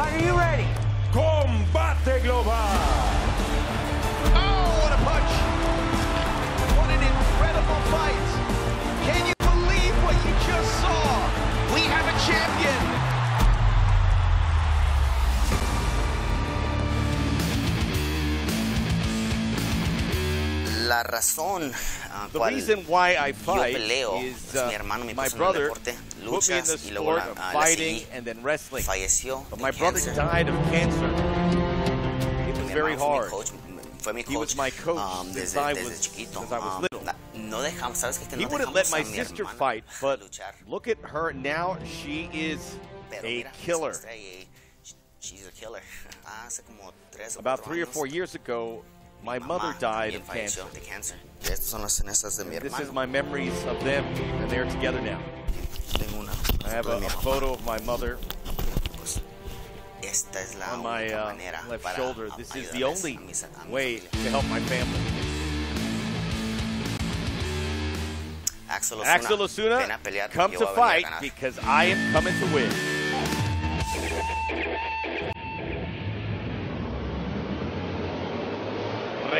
Are you ready? Combate Global. Oh, what a punch! What an incredible fight! Can you believe what you just saw? We have a champion! La razón ah, The cual reason why I yo fight peleo is uh, mi hermano me my puso en el brother deporte, put me in the luchas y luego la, ah, la fighting seguí. and then wrestling. Falleció But de my brother cáncer. died of cancer. It was Mi very fue mi hard. coach, fue mi He was coach, my coach um, since desde, I desde was- chiquito. since I was Um, no dejamos, ¿sabes? Que He no wouldn't dejamos let a my mi sister hermana fight, but luchar. look at her now. She is Pero a mira, killer. she's a killer. Hace como tres o About three or four years ago, my mother died of cancer. de cáncer. Estas son las cenizas de mi This is my memories of them, and they're together now. Tengo una I have a, a photo of my mother Pues, esta es la on my uh, manera left shoulder. This is the only a mis- a mi way to help my family. Axel Osuna, come to yo voy a venir a fight because I am coming to win.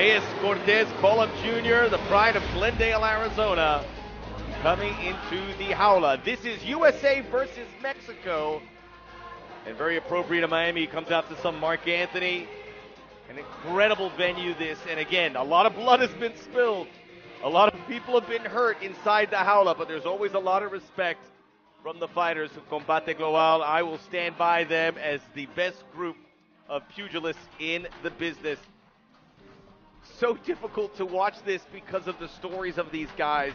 Reyes Cortez Colum Jr., the pride of Glendale, Arizona, coming into the Jaula. This is USA versus Mexico. And very appropriate in Miami. He comes out to some Marc Anthony. An incredible venue, this. And again, a lot of blood has been spilled. A lot of people have been hurt inside the Jaula, but there's always a lot of respect from the fighters of Combate Global. I will stand by them as the best group of pugilists in the business. So difficult to watch this because of the stories of these guys.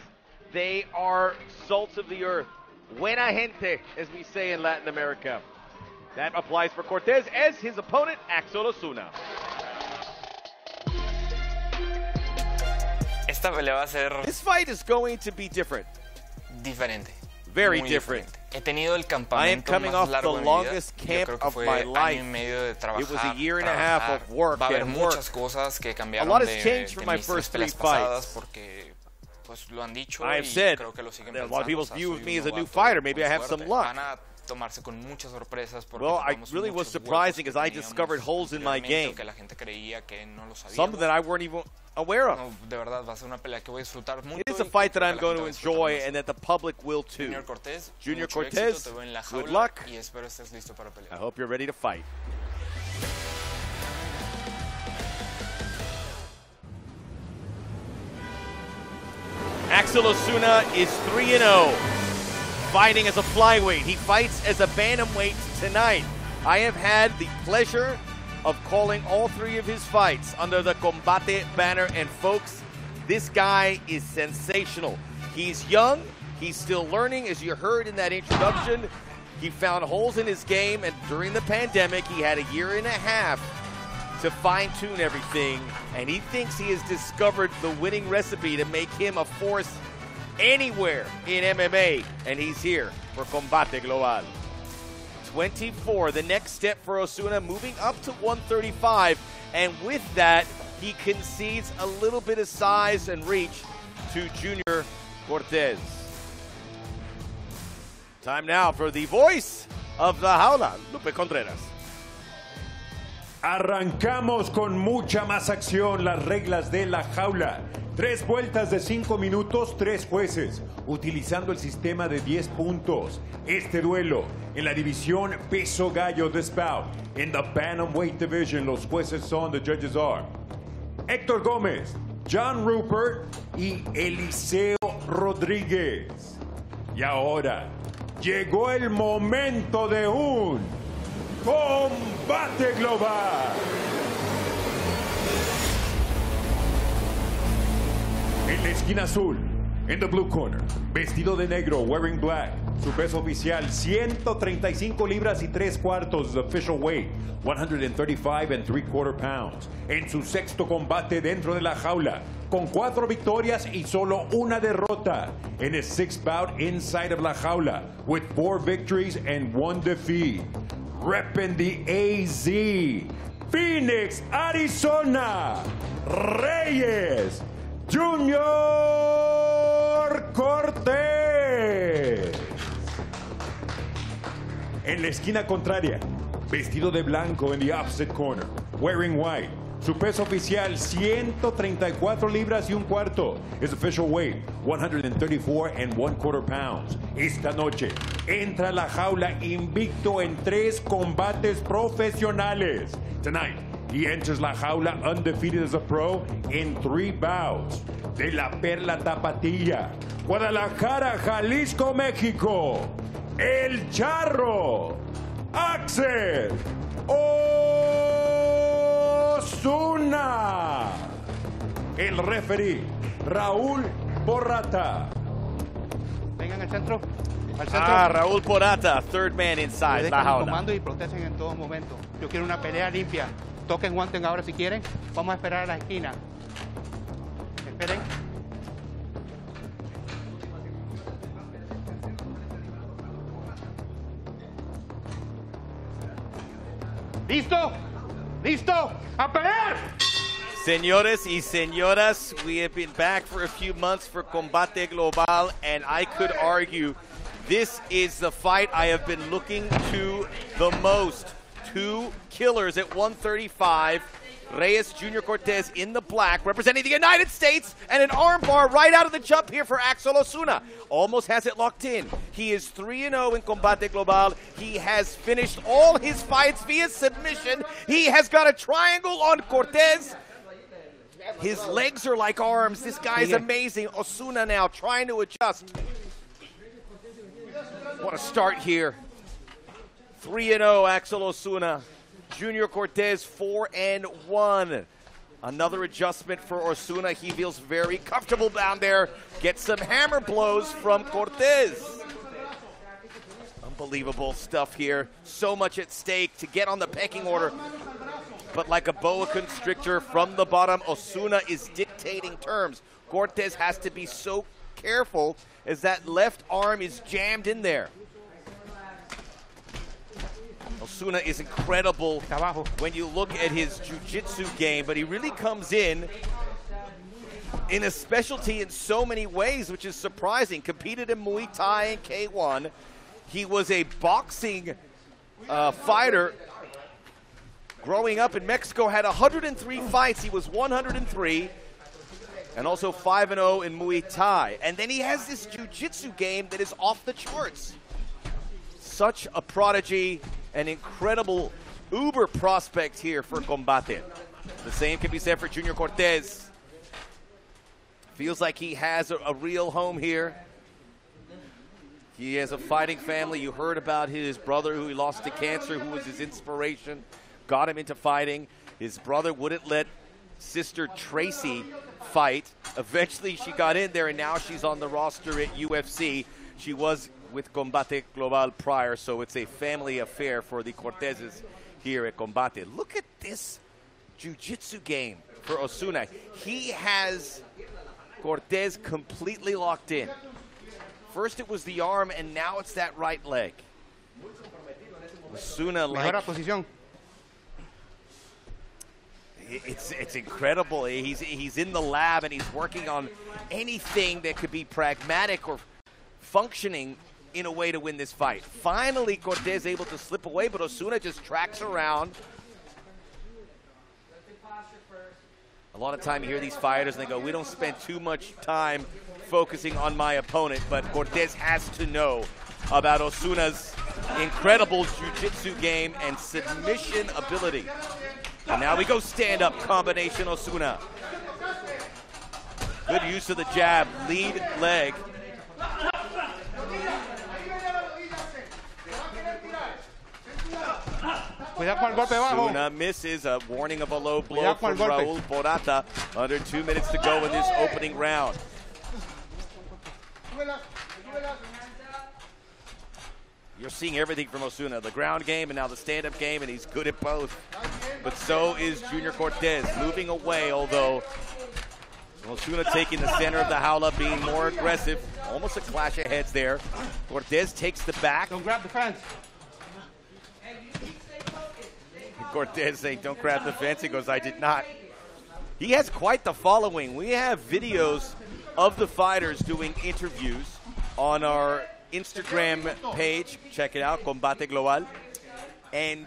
They are salts of the earth. Buena gente, as we say in Latin America. That applies for Cortez as his opponent, Axel Osuna. Esta pelea va a ser This fight is going to be different. diferente. Very muy different. diferente. He tenido el I am campamento coming más off the largo de mi vida. longest Yo camp creo que of fue my año life. y medio de trabajar, It was a year and a half trabajar. of work Va a haber and muchas work. cosas que cambiaron A lot has de, changed from de my mis first tres peleas three fights. pasadas porque pues lo han dicho I have y said creo que lo siguen pensando. lot of people's o sea, view of soy me un as a new novato fighter. Maybe con I have some suerte. luck. Van a tomarse con muchas sorpresas porque Well, I really was surprising as I discovered holes in my game. que la gente creía que no lo sabíamos. Some that I weren't even aware of. No, de verdad va a ser una pelea que voy a disfrutar mucho. It is a fight that I'm going to gente va a enjoy and that the public will too. Junior Cortez, Junior mucho Cortez, éxito, te veo en la good luck. y espero estés listo para pelear. I hope you're ready to fight. Axel Osuna is 3 0, fighting as a flyweight. He fights as a bantamweight tonight. I have had the pleasure of calling all three of his fights under the Combate banner, and folks, this guy is sensational. He's young, he's still learning, as you heard in that introduction. He found holes in his game, and during the pandemic, he had a year and a half to fine tune everything, and he thinks he has discovered the winning recipe to make him a force anywhere in MMA, and he's here for Combate Global. 24, the next step for Osuna, moving up to 135, and with that, he concedes a little bit of size and reach to Junior Cortez. Time now for the voice of the Jaula, Lupe Contreras. Arrancamos con mucha más acción las reglas de la jaula. Tres vueltas de cinco minutos, tres jueces, utilizando el sistema de 10 puntos. Este duelo en la división peso gallo de Spout. En the Bantamweight division, los jueces son, the judges are Héctor Gómez, John Rupert y Eliseo Rodríguez. Y ahora llegó el momento de un combate global. En la esquina azul, en the blue corner, vestido de negro, wearing black, su peso oficial 135 libras y 3 cuartos, the official weight 135 and 3 quarter pounds. En su sexto combate dentro de la jaula, con cuatro victorias y solo una derrota. En his sixth bout inside of la jaula, with four victories and one defeat. Repping the AZ, Phoenix, Arizona, Reyes, Junior Cortés. En la esquina contraria, vestido de blanco in the opposite corner, wearing white. Su peso oficial 134 libras y un cuarto. His official weight 134 and one quarter pounds. Esta noche entra a la jaula invicto en tres combates profesionales. Tonight he enters la jaula undefeated as a pro in three bouts. De la Perla Tapatilla, Guadalajara, Jalisco, México. El Charro, Axel Osuna. El referee, Raúl Borrata. Vengan al centro. Al centro. Ah, Raúl Porata, third man inside jaula. comando y protesten en todo momento. Yo quiero una pelea limpia. Toquen, guanten ahora si quieren. Vamos a esperar a la esquina. Esperen. ¿Listo? ¿Listo? ¡A pelear! Señores y señoras, we have been back for a few months for Combate Global, and I could argue this is the fight I have been looking to the most. Two killers at 135. Reyes Jr. Cortez in the black, representing the United States, and an armbar right out of the jump here for Axel Osuna. Almost has it locked in. He is 3 0 in Combate Global. He has finished all his fights via submission. He has got a triangle on Cortez. His legs are like arms. This guy is amazing. Osuna now trying to adjust. What a start here. 3 0 Axel Osuna. Junior Cortez 4 and 1. Another adjustment for Osuna. He feels very comfortable down there. Gets some hammer blows from Cortez. Unbelievable stuff here. So much at stake to get on the pecking order. But like a boa constrictor from the bottom, Osuna is dictating terms. Cortez has to be so careful as that left arm is jammed in there. Osuna is incredible when you look at his jiu-jitsu game, but he really comes in in a specialty in so many ways, which is surprising. Competed in Muay Thai and K1. He was a boxing uh, fighter growing up in Mexico, had 103 fights. He was 103 and also 5 0 in Muay Thai. And then he has this jiu-jitsu game that is off the charts. Such a prodigy, an incredible uber prospect here for Combate. The same can be said for Junior Cortez. Feels like he has a, a real home here. He has a fighting family. You heard about his brother who he lost to cancer, who was his inspiration, got him into fighting. His brother wouldn't let sister Tracy fight. Eventually, she got in there, and now she's on the roster at UFC. She was with Combate Global prior, so it's a family affair for the Cortezes here at Combate. Look at this jiu-jitsu game for Osuna. He has Cortez completely locked in. First it was the arm, and now it's that right leg. Osuna like it's it's incredible. He's he's in the lab and he's working on anything that could be pragmatic or functioning in a way to win this fight. Finally, Cortez able to slip away, but Osuna just tracks around. A lot of time you hear these fighters and they go, "We don't spend too much time focusing on my opponent," but Cortez has to know about Osuna's incredible jiu-jitsu game and submission ability. And now we go stand up combination Osuna. Good use of the jab, lead leg. Cuidado con el golpe bajo. Osuna misses a warning of a low blow Cuidado from Raul Porata. Under two minutes to go in this opening round. You're seeing everything from Osuna, the ground game and now the stand-up game, and he's good at both. But so is Junior Cortez, moving away, although Osuna taking the center of the jaula, being more aggressive. Almost a clash of heads there. Cortez takes the back. Don't grab the fence. Cortez saying, don't grab the fence. He goes, I did not. He has quite the following. We have videos of the fighters doing interviews on our Instagram page. Check it out, Combate Global. and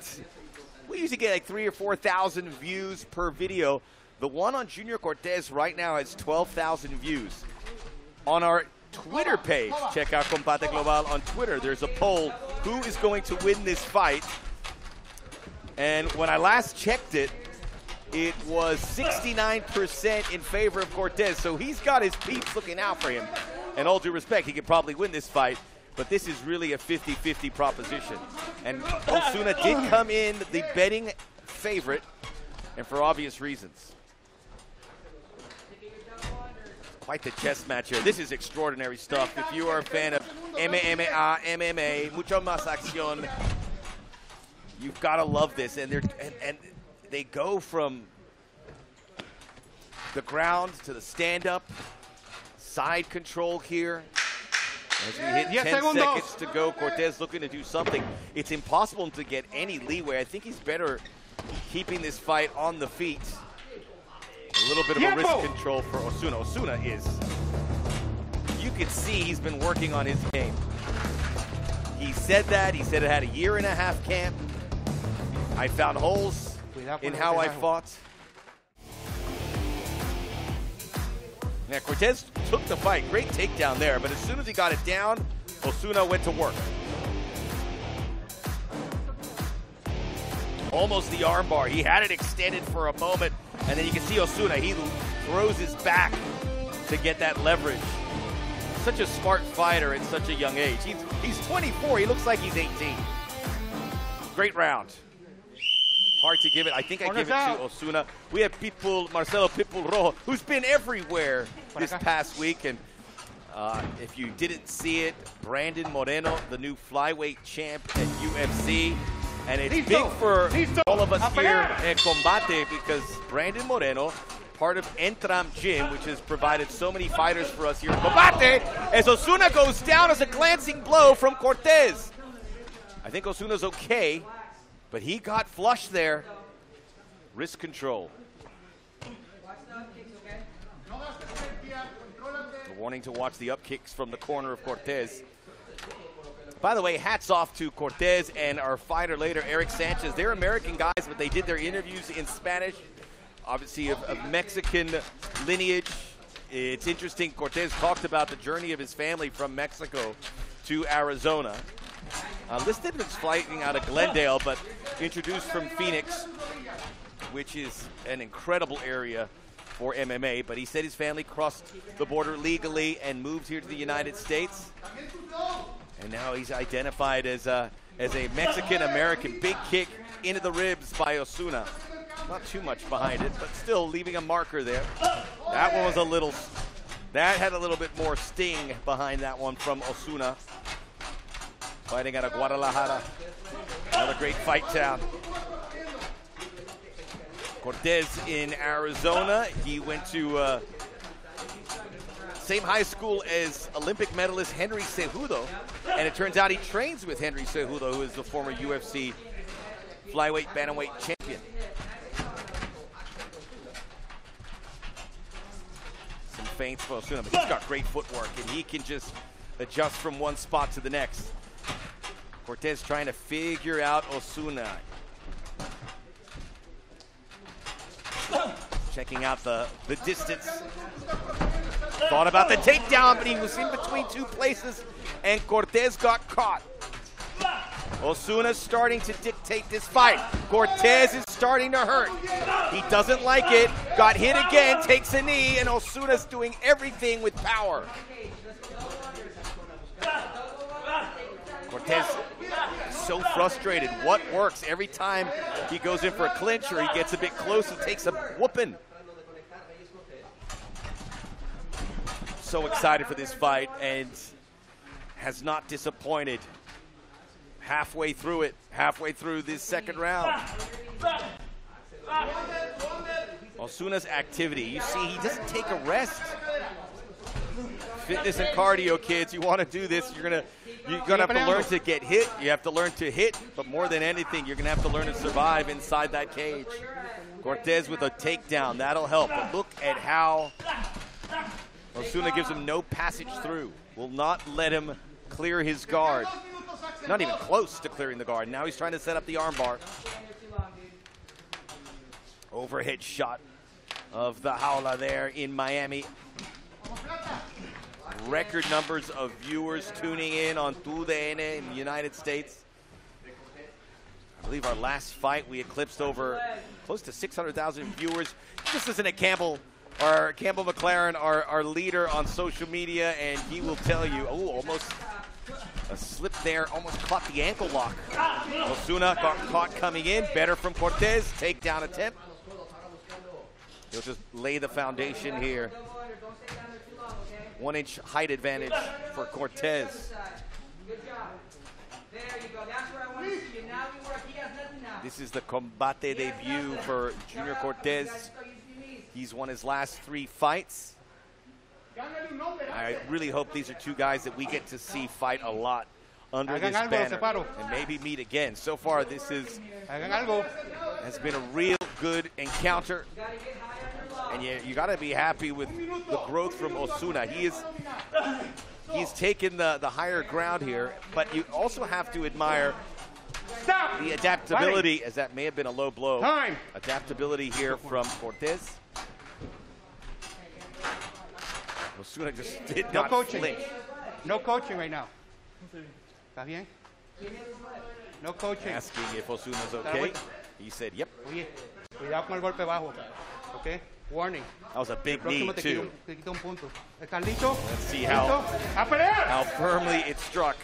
we usually get like three or four thousand views per video. The one on Junior Cortez right now has 12,000 views. On our Twitter page, check out Combate Global on Twitter. There's a poll: who is going to win this fight? And when I last checked it, it was 69% in favor of Cortez. So he's got his peeps looking out for him. And all due respect, he could probably win this fight. But this is really a 50 50 proposition. And Osuna did come in the betting favorite, and for obvious reasons. Quite the chess match here. This is extraordinary stuff. If you are a fan of MMA, MMA, mucho más acción, you've got to love this. And they're and, and they go from the ground to the stand up, side control here. As we hit Diez 10 segundos. seconds to go, Cortez looking to do something. It's impossible to get any leeway. I think he's better keeping this fight on the feet. A little bit of a risk control for Osuna. Osuna is, you can see he's been working on his game. He said that. He said it had a year and a half camp. I found holes in how I fought. Now, Cortez took the fight. Great takedown there, but as soon as he got it down, Osuna went to work. Almost the armbar. He had it extended for a moment, and then you can see Osuna. He throws his back to get that leverage. Such a smart fighter at such a young age. He's, he's 24. He looks like he's 18. Great round. Hard to give it. I think I give it to. Osuna. We have Pitbull, Marcelo Pitbull Rojo, who's been everywhere this past week. And uh, if you didn't see it, Brandon Moreno, the new flyweight champ at UFC. And it's big for all of us here at Combate because Brandon Moreno, part of Entram Gym, which has provided so many fighters for us here at Combate, as Osuna goes down as a glancing blow from Cortez. I think Osuna's okay, but he got flush there. Wrist control. A warning to watch the up kicks from the corner of Cortez. By the way, hats off to Cortez and our fighter later, Erick Sanchez. They're American guys, but they did their interviews in Spanish, obviously of, of Mexican lineage. It's interesting. Cortez talked about the journey of his family from Mexico to Arizona. Uh, listed as flying out of Glendale, but introduced from Phoenix, which is an incredible area for MMA. But he said his family crossed the border legally and moved here to the United States. And now he's identified as a, as a Mexican American. Big kick into the ribs by Osuna. Not too much behind it, but still leaving a marker there. That one was a little, that had a little bit more sting behind that one from Osuna. Fighting out of Guadalajara. Another great fight town. Cortez in Arizona. He went to uh, same high school as Olympic medalist Henry Cejudo, and it turns out he trains with Henry Cejudo, who is the former UFC flyweight bantamweight champion. Some feints for Osuna, but he's got great footwork, and he can just adjust from one spot to the next. Cortez trying to figure out Osuna. Checking out the, the distance. Thought about the takedown, but he was in between two places, and Cortez got caught. Osuna's starting to dictate this fight. Cortez is starting to hurt. He doesn't like it. Got hit again, takes a knee, and Osuna's doing everything with power. Cortez so frustrated. What works? Every time he goes in for a clinch or he gets a bit close, he takes a whooping. So excited for this fight and has not disappointed. Halfway through it, halfway through this second round. Osuna's activity, you see, he doesn't take a rest. Fitness and cardio, kids. You want to do this, you're gonna you're gonna have to learn to get hit. You have to learn to hit, but more than anything, you're gonna have to learn to survive inside that cage. Cortez with a takedown, that'll help. But look at how Osuna gives him no passage through. Will not let him clear his guard. not even close to clearing the guard. Now he's trying to set up the armbar. Overhead shot of the jaula there in Miami. Record numbers of viewers tuning in on TUDN in the United States. I believe our last fight we eclipsed over close to 600,000 viewers. This isn't a Campbell our Campbell McLaren, our, our leader on social media, and he will tell you, oh, almost a slip there, almost caught the ankle lock. Osuna got caught coming in, better from Cortez, takedown attempt. He'll just lay the foundation here. One inch height advantage for Cortez. This is the combate debut for Junior Cortez. He's won his last three fights. I really hope these are two guys that we get to see fight a lot under Hagan this banner and maybe meet again. So far, this is has been a real good encounter. And you, you got to be happy with the growth from Osuna. He is he's taken the, the higher ground here, but you also have to admire Stop. the adaptability, as that may have been a low blow. Time. Adaptability here from Cortez. Osuna just did No not coaching. No coaching right now. ¿Estás bien? No coaching. Asking if Osuna's okay. He said, yep. Oye, cuidado con el golpe bajo. ¿Ok? Warning. That was a big knee, Próximo te quito, too. te quito un punto. ¿Estás listo? Let's see how- ¿Listo? ¡A pelear! How firmly it struck.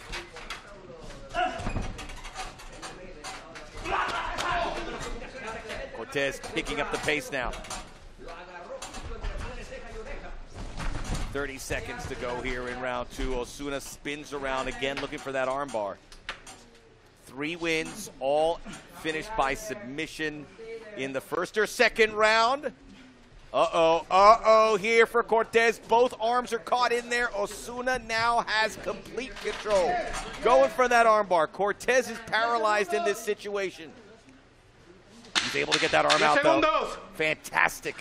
Cortez picking up the pace now. 30 seconds to go here in round two. Osuna spins around again looking for that armbar. Three wins, all finished by submission in the first or second round. Uh-oh, uh-oh, here for Cortez. Both arms are caught in there. Osuna now has complete control. Going for that armbar. Cortez is paralyzed in this situation. He's able to get that arm out, though. Fantastic.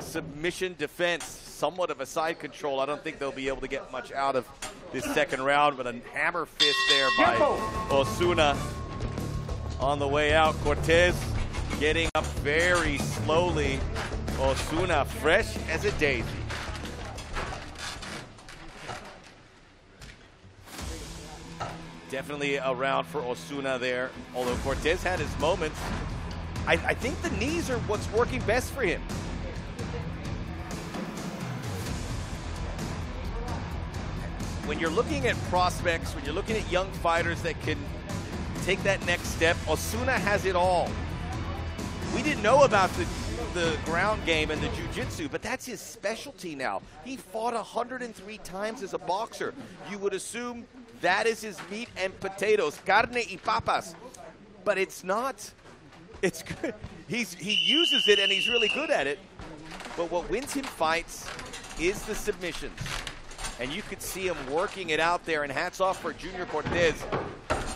Submission defense, somewhat of a side control. I don't think they'll be able to get much out of this second round, but a hammer fist there by Osuna on the way out. Cortez getting up very slowly. Osuna fresh as a daisy. Definitely a round for Osuna there. Although Cortez had his moments, I, I think the knees are what's working best for him. When you're looking at prospects, when you're looking at young fighters that can take that next step, Osuna has it all. We didn't know about the the ground game and the jiu-jitsu, but that's his specialty now. He fought 103 times as a boxer. You would assume that is his meat and potatoes, carne y papas. But it's not. It's good. He's he uses it and he's really good at it. But what wins him fights is the submissions. And you could see him working it out there. And hats off for Junior Cortez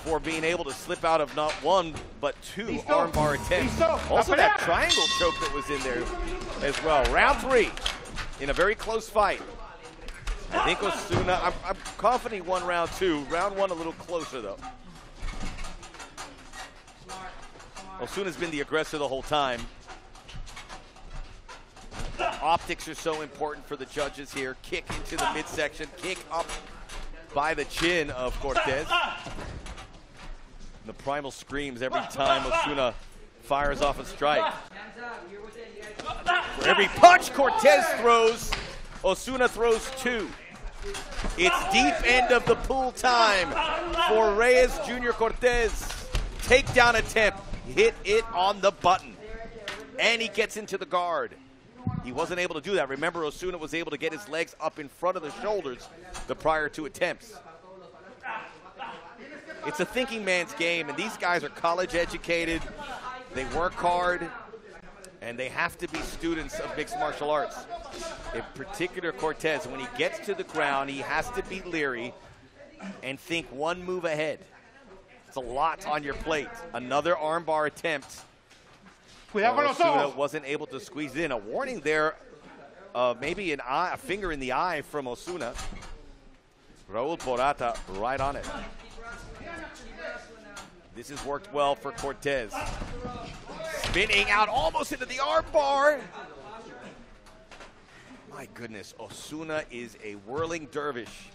for being able to slip out of not one, but two armbar attempts. Also, that triangle choke that was in there as well. Round three in a very close fight. I think Osuna, I'm, I'm confident he won round two. Round one a little closer, though. Osuna's been the aggressor the whole time. Optics are so important for the judges here. Kick into the midsection, kick up by the chin of Cortez. The primal screams every time Osuna fires off a strike. For every punch Cortez throws, Osuna throws two. It's deep end of the pool time for Reyes Jr. Cortez. Takedown attempt. Hit it on the button. And he gets into the guard. He wasn't able to do that. Remember, Osuna was able to get his legs up in front of the shoulders the prior two attempts. It's a thinking man's game, and these guys are college educated. They work hard, and they have to be students of mixed martial arts. In particular, Cortez, when he gets to the ground, he has to be leery and think one move ahead. It's a lot on your plate. Another armbar attempt. Cuidado Osuna wasn't able to squeeze in. A warning there, uh, maybe an eye, a finger in the eye from Osuna. Raul Porata right on it. This has worked well for Cortez. Spinning out almost into the arm bar. My goodness, Osuna is a whirling dervish.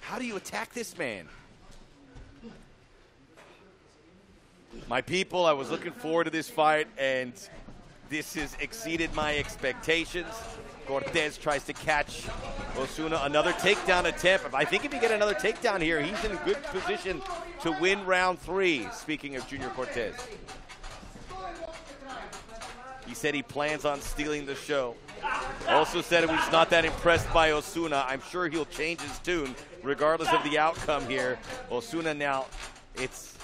How do you attack this man? My people, I was looking forward to this fight, and this has exceeded my expectations. Cortez tries to catch Osuna. Another takedown attempt. I think if you get another takedown here, he's in a good position to win round three, speaking of Junior Cortez. He said he plans on stealing the show. Also said he was not that impressed by Osuna. I'm sure he'll change his tune regardless of the outcome here. Osuna now, it's,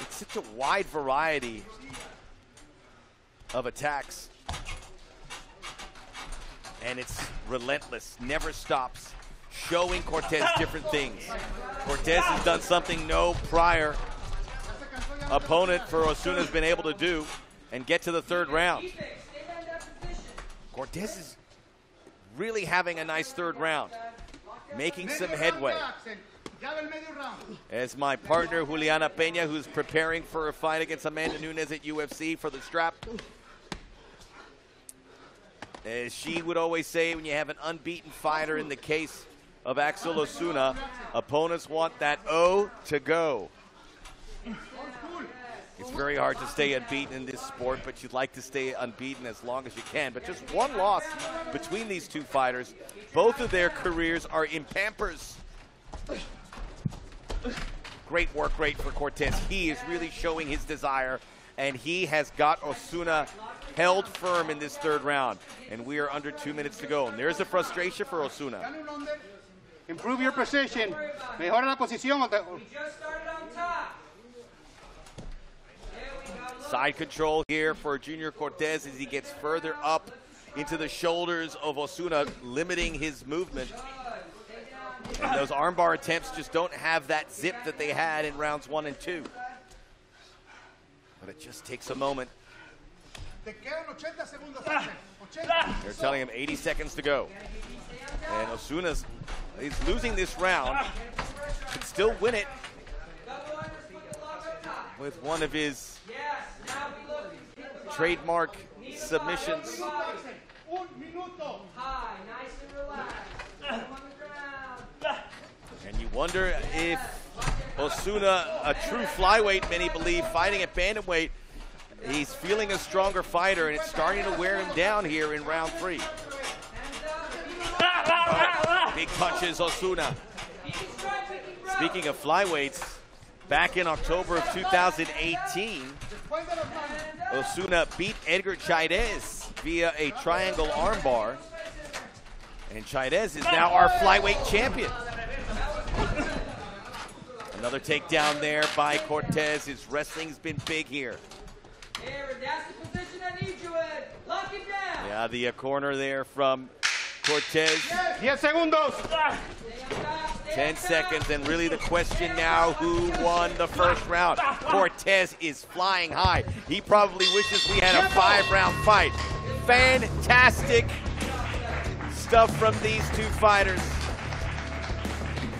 it's such a wide variety of attacks. And it's relentless, never stops, showing Cortez different things. Cortez has done something no prior opponent for Osuna has been able to do and get to the third round. Cortez is really having a nice third round, making some headway. As my partner Julianna Peña, who's preparing for a fight against Amanda Nunes at UFC for the strap. As she would always say, when you have an unbeaten fighter in the case of Axel Osuna, opponents want that O to go. It's very hard to stay unbeaten in this sport, but you'd like to stay unbeaten as long as you can. But just one loss between these two fighters. Both of their careers are in Pampers. Great work rate for Cortez. He is really showing his desire, and he has got Osuna held firm in this third round. And we are under two minutes to go. And there's the frustration for Osuna. Improve your position. Mejora la posición. o te- Side control here for Junior Cortez as he gets further up into the shoulders of Osuna, limiting his movement. And those armbar attempts just don't have that zip that they had in rounds one and two. But it just takes a moment. They're telling him 80 seconds to go. And Osuna's he's losing this round. Could still win it with one of his trademark submissions. And you wonder if Osuna, a true flyweight, many believe, fighting at bantamweight, he's feeling a stronger fighter, and it's starting to wear him down here in round three. Big punches, Osuna. Speaking of flyweights, back in October of 2018, Osuna beat Edgar Chairez via a triangle armbar. And Chairez is now our flyweight champion. Another takedown there by Cortez. His wrestling's been big here. Yeah, the uh, corner there from Cortez. 10 segundos. 10 seconds, and really the question now who won the first round? Cortez is flying high. He probably wishes we had a five round fight. Fantastic stuff from these two fighters.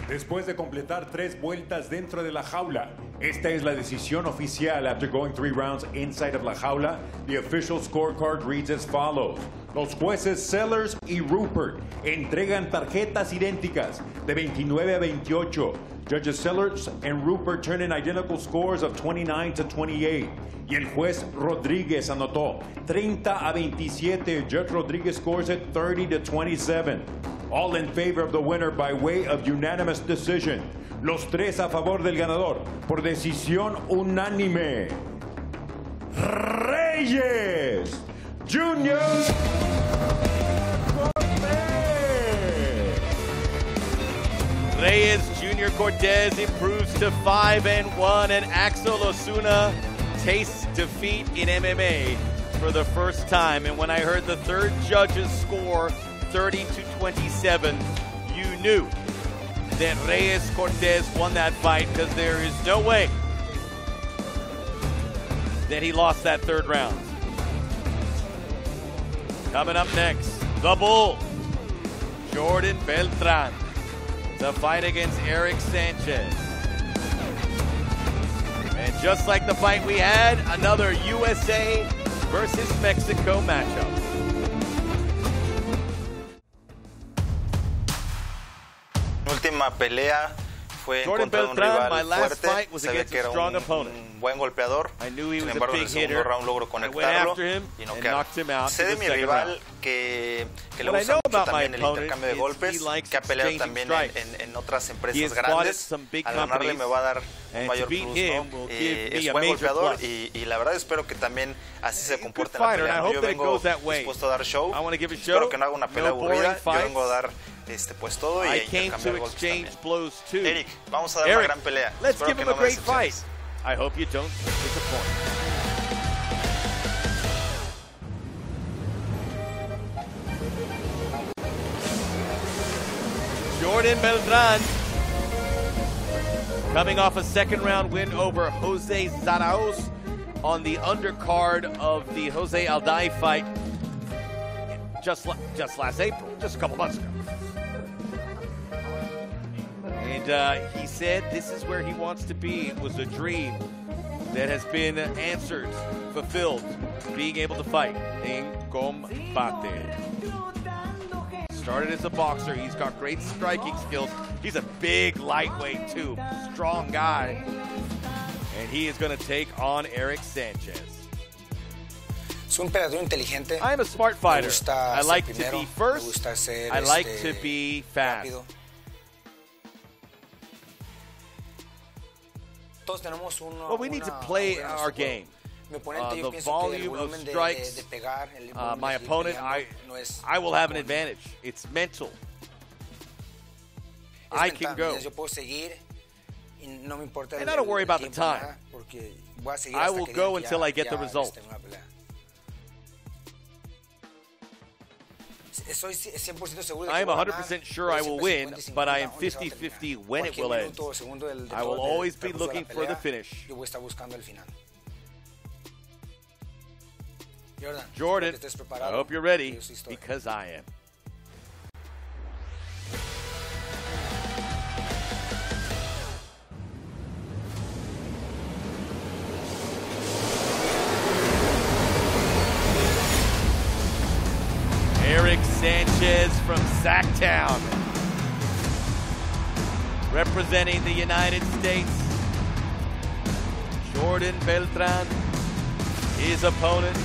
Después de completar tres vueltas dentro de la jaula, esta es la decisión oficial after going three rounds inside of la jaula. The official scorecard reads as follows. Los jueces Sellers y Rupert entregan tarjetas idénticas de 29 a 28. Judges Sellers and Rupert turn in identical scores of 29 to 28. Y el juez Rodríguez anotó 30 a 27. Judge Rodríguez scores it 30 to 27. All in favor of the winner by way of unanimous decision. Los tres a favor del ganador por decisión unánime. Reyes Junior. Reyes Junior Cortez improves to 5 and 1, and Axel Osuna tastes defeat in MMA for the first time. And when I heard the third judge's score 30 to 27, you knew that Reyes Cortez won that fight because there is no way that he lost that third round. Coming up next, the Bull, Jordan Beltran, the fight against Erick Sanchez. And just like the fight we had, another USA versus Mexico matchup. Mi última pelea fue en Jordan contra de un Beltrán, my rival last fuerte. fight was Se ve against que a era strong un, opponent. un buen golpeador. I knew he Sin was a embargo, en big el segundo hitter. round logro I went conectarlo after him y and noquearlo. knocked him out Sé in de the mi second rival round. que, que le What I gusta know mucho about my también el opponent intercambio de is golpes, he likes que ha peleado exchanging también en, strikes. en- en otras He empresas has fought at grandes. some big Al ganarle companies, me va a dar un and mayor to beat plus, him ¿no? will Eh, give me es a buen major golpeador plus. y, y la verdad espero que también así se He's a good comporte en la fighter, and I pelea. ¿no? hope Yo that it vengo goes that way. dispuesto a dar show. I wanna give a Espero show, que no haga una pelea no aburrida. boring Yo fights. vengo a dar este, pues todo y I a came intercambiar to golpes exchange también. blows too. Erick, vamos a dar Erick, una gran pelea. let's Espero give him no a great fight. I hope you don't disappoint. Jordan Beltran coming off a second round win over Jose Zarauz on the undercard of the Jose Aldai fight just, just last April, just a couple months ago. And uh, he said this is where he wants to be. It was a dream that has been answered, fulfilled, being able to fight in combate. Started as a boxer. He's got great striking skills. He's a big lightweight, too. Strong guy. And he is going to take on Erick Sanchez. Es un peleador inteligente. I am a smart fighter. I like to be first. I like to be fast. Todos tenemos un. Well, we need to play our game. Uh, the volume of strikes, de, de pegar, el Uh, my opponent, I, I will have an advantage. It's mental. I can go. ¿entiendes? Yo puedo seguir y no me importa And I don't worry about the time. nada, porque voy a seguir I will go until I get the result. Este, una pelea. Estoy 100% seguro I am 100% sure I will win, but I am 50, ¿dónde se va a terminar? 50-50 when it will end. minuto o segundo del- de I will always be transcurso de la looking for the finish. Yo voy buscando el final. Jordan, Jordan, espero que estés I hope you're ready yo sí estoy. because I am. Representing the United States. Jordan Beltran, his opponent,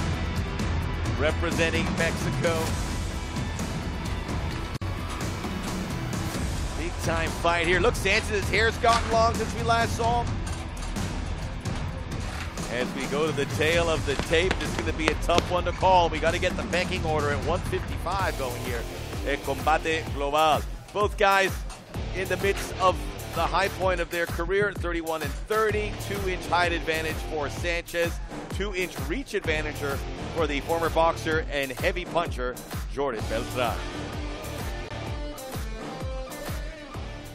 representing Mexico. Big time fight here. Look, Sanchez's hair's gotten long since we last saw him. As we go to the tale of the tape, this is going to be a tough one to call. We got to get the pecking order at 155 going here at Combate Global. Both guys in the midst of the high point of their career at 31 and 30. Two inch height advantage for Sanchez, two inch reach advantage for the former boxer and heavy puncher Jordan Beltran.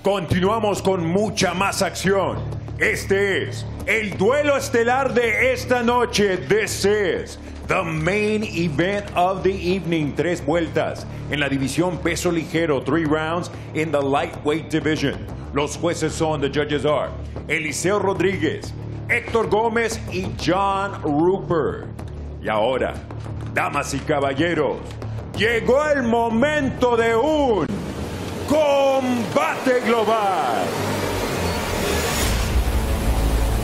Continuamos con mucha más acción. Este es el duelo estelar de esta noche. This is the main event of the evening. Tres vueltas en la división peso ligero. Three rounds in the lightweight division. Los jueces son, the judges are Eliseo Rodríguez, Héctor Gómez y John Rupert. Y ahora, damas y caballeros, llegó el momento de un combate global.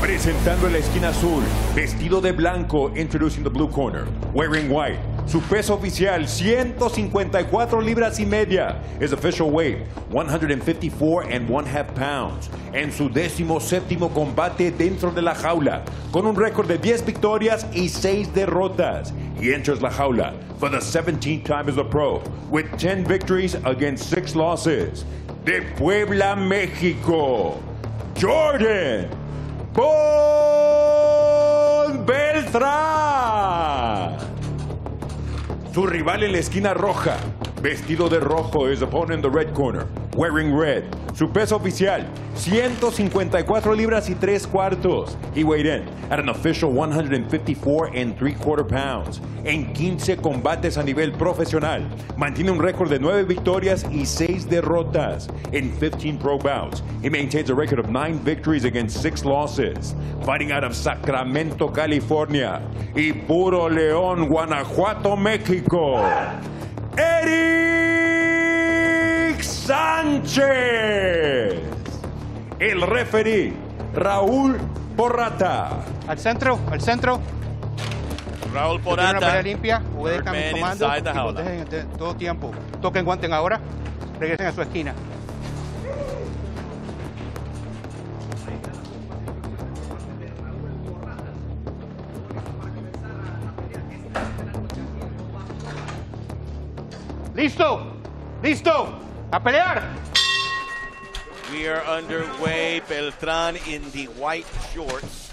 Presentando en la esquina azul, vestido de blanco, introducing the blue corner, wearing white. Su peso oficial, 154 libras y media. His official weight, 154 and one half pounds. En su décimo séptimo combate dentro de la jaula, con un récord de 10 victorias y 6 derrotas. He enters la jaula for the 17th time as a pro, with 10 victories against 6 losses. De Puebla, México, Jordan Bon Beltrán. Su rival en la esquina roja, Vestido de rojo, his opponent in the red corner, wearing red. Su peso oficial, 154 libras y 3 cuartos. He weighed in at an official 154 and 3 quarter pounds. En 15 combates a nivel profesional, mantiene un récord de 9 victorias y 6 derrotas. In 15 pro bouts, he maintains a record of 9 victories against 6 losses. Fighting out of Sacramento, California. Y Puro León, Guanajuato, México. Eric Sánchez. El referee, Raúl Porrata. Al centro, al centro. Raúl quiero una pelea limpia. Obedezcan y protegen de todo tiempo. Toquen, guanten ahora. Regresen a su esquina. ¡Listo! ¡Listo! ¡A pelear! We are underway. Beltran in the white shorts,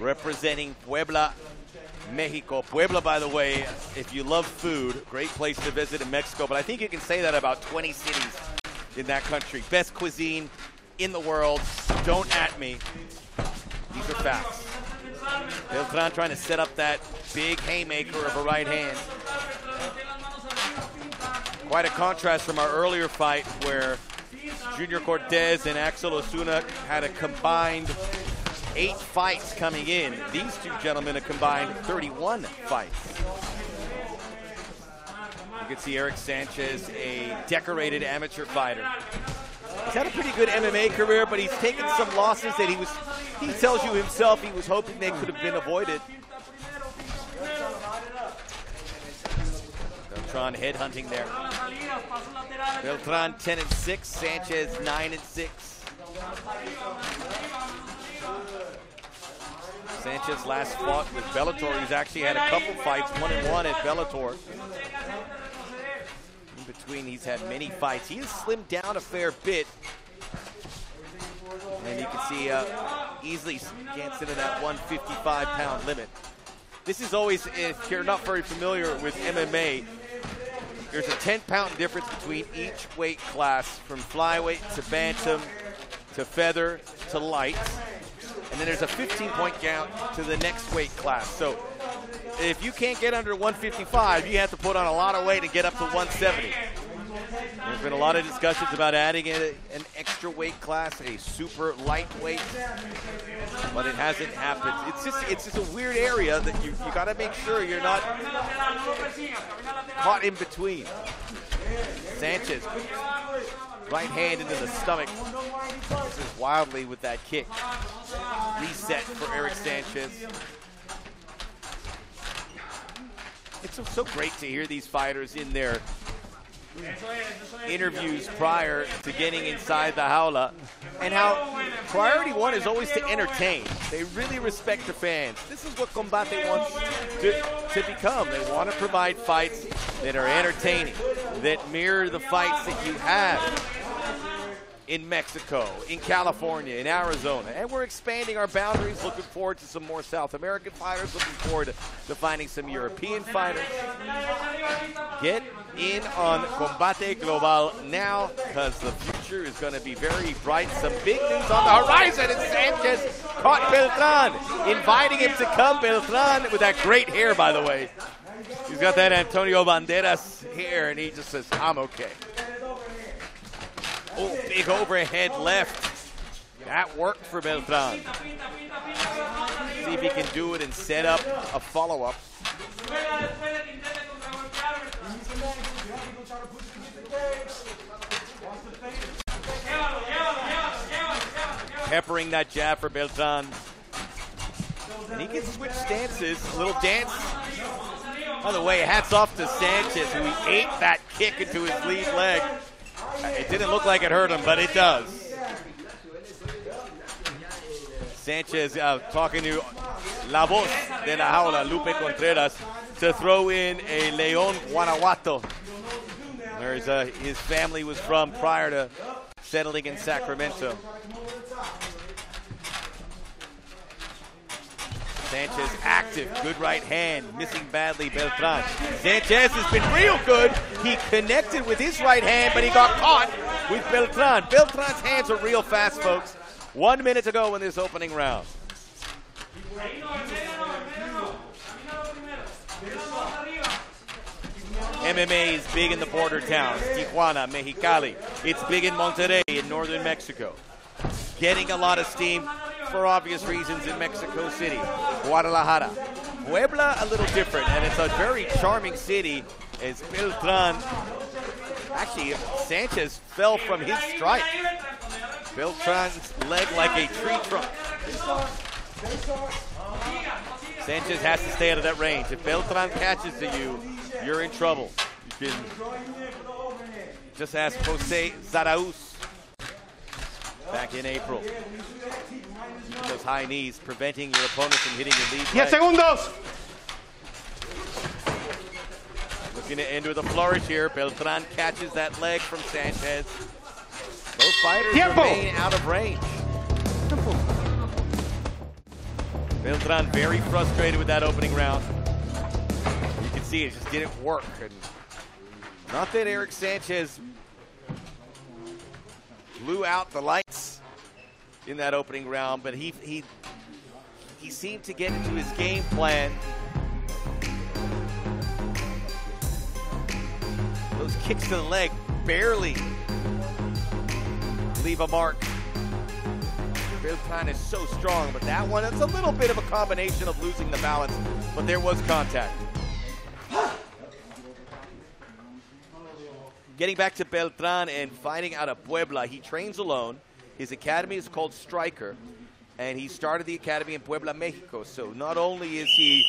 representing Puebla, Mexico. Puebla, by the way, if you love food, great place to visit in Mexico. But I think you can say that about 20 cities in that country. Best cuisine in the world. Don't at me. These are facts. Beltran trying to set up that big haymaker of a right hand. Quite a contrast from our earlier fight where Junior Cortez and Axel Osuna had a combined eight fights coming in. These two gentlemen have combined 31 fights. You can see Erick Sanchez, a decorated amateur fighter. He's had a pretty good MMA career, but he's taken some losses that he was, he tells you himself, he was hoping they could have been avoided. Beltran headhunting there. Beltran 10 and 6, Sanchez 9 and 6. Sanchez last fought with Bellator. He's actually had a couple fights, one and one at Bellator. In between, he's had many fights. He has slimmed down a fair bit. And you can see uh, easily gets into that 155 pound limit. This is always, if you're not very familiar with MMA, there's a 10 pound difference between each weight class from flyweight to bantam to feather to light. And then there's a 15 point count to the next weight class. So if you can't get under 155, you have to put on a lot of weight and get up to 170. There's been a lot of discussions about adding an extra weight class, a super lightweight, but it hasn't happened. It's just it's just a weird area that you you got to make sure you're not caught in between. Sanchez, right hand into the stomach, misses wildly with that kick. Reset for Erick Sanchez. It's so, so great to hear these fighters in their interviews prior to getting inside the jaula and how priority one is always to entertain. They really respect the fans. This is what Combate wants to, to become. They want to provide fights that are entertaining, that mirror the fights that you have in Mexico, in California, in Arizona. And we're expanding our boundaries, looking forward to some more South American fighters, looking forward to, finding some European fighters. Get in on Combate Global now because the future is going to be very bright. Some big news on the horizon, and Sanchez caught Beltran, inviting him to come. Beltran with that great hair, by the way. He's got that Antonio Banderas hair, and he just says, I'm okay. Oh, big overhead left. That worked for Beltran. See if he can do it and set up a follow-up. Peppering that jab for Beltran. And he can switch stances. A little dance. By the way, hats off to Sanchez, who ate that kick into his lead leg. It didn't look like it hurt him, but it does. Sanchez uh, talking to La Voz de la Jaula, Lupe Contreras, to throw in a León Guanajuato, where uh, his family was from prior to settling in Sacramento. Sanchez active, good right hand, missing badly Beltran. Sanchez has been real good. He connected with his right hand, but he got caught with Beltran. Beltran's hands are real fast, folks. One minute to go in this opening round. MMA is big in the border towns, Tijuana, Mexicali. It's big in Monterrey in northern Mexico. Getting a lot of steam for obvious reasons in Mexico City, Guadalajara. Puebla, a little different, and it's a very charming city as Beltran, actually, Sanchez fell from his strike. Beltran's leg like a tree trunk. Sanchez has to stay out of that range. If Beltran catches to you, you're in trouble. You can just ask Jose Zarauz back in April. Those high knees, preventing your opponent from hitting your lead. 10 leg. segundos. Looking to end with a flourish here. Beltran catches that leg from Sanchez. Both fighters Tiempo. remain out of range. Beltran very frustrated with that opening round. You can see it just didn't work. And not that Erick Sanchez blew out the lights in that opening round, but he he he seemed to get into his game plan Those kicks to the leg barely leave a mark. Beltran is so strong, but that one, it's a little bit of a combination of losing the balance, but there was contact. Getting back to Beltran and fighting out of Puebla, he trains alone. His academy is called Striker, and he started the academy in Puebla, Mexico. So not only is he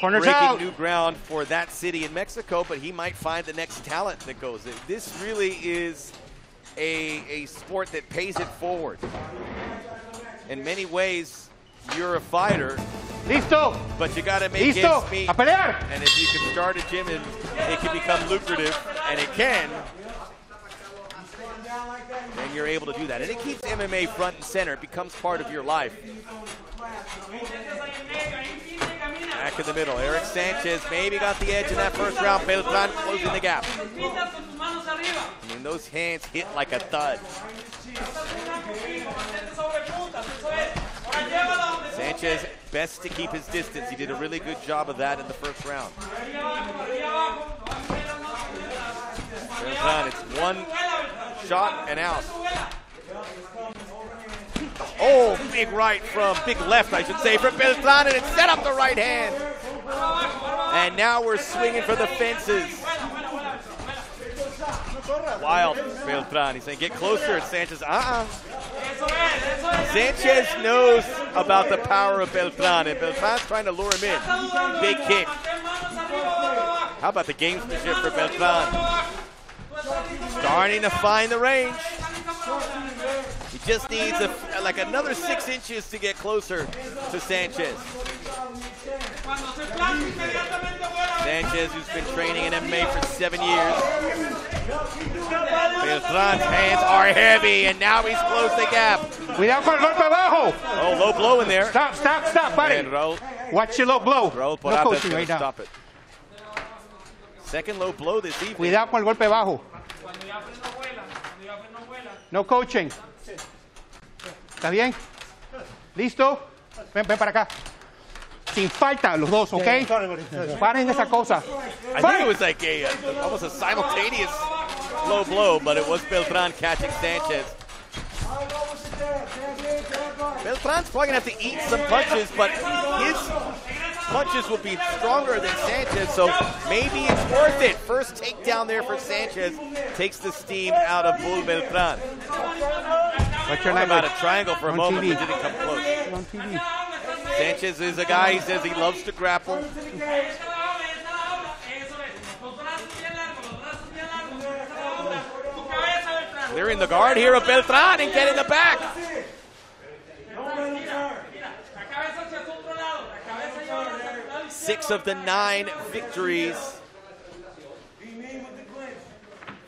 Corners breaking out. new ground for that city in Mexico, but he might find the next talent that goes. In. This really is a, a sport that pays it forward. In many ways, you're a fighter, Listo. but you got to make Listo. ends meet. A pelear. And if you can start a gym and it can become lucrative, and it can, then you're able to do that. And it keeps MMA front and center. It becomes part of your life. Back in the middle, Erick Sanchez maybe got the edge in that first round. Beltran closing the gap. I mean, those hands hit like a thud. Sanchez best to keep his distance. He did a really good job of that in the first round. It's one shot and out. Oh, big right from, big left, I should say, from Beltran, and it set up the right hand. And now we're swinging for the fences. Wild Beltran. He's saying, get closer. And Sanchez, uh-uh. Sanchez knows about the power of Beltran, and Beltran's trying to lure him in. Big kick. How about the gamesmanship for Beltran? Starting to find the range. He just needs a, like another six inches to get closer to Sanchez. Sanchez, who's been training in MMA for seven years. Beltran's hands are heavy, and now he's closed the gap. Cuidado con el golpe abajo. Oh, low blow in there. Stop, stop, stop, buddy. Watch your low blow. Raul No coaching right now. stop it. Second low blow this evening. Cuidado con el golpe bajo. No coaching. ¿Está bien? ¿Listo? Ven, ven para acá. Sin falta los dos, ¿ok? Paren esa cosa. I think it was like a uh, almost a simultaneous low blow, but it was Beltran catching Sanchez. Beltran's probably gonna have to eat some punches, but his punches will be stronger than Sanchez, so maybe it's worth it. First takedown there for Sanchez takes the steam out of Bull Beltran. What's your about a triangle for a On moment, TV. but didn't come close. On TV. Sanchez is a guy, he says he loves to grapple. They're in the guard here of Beltran and get in the back. Six of the nine victories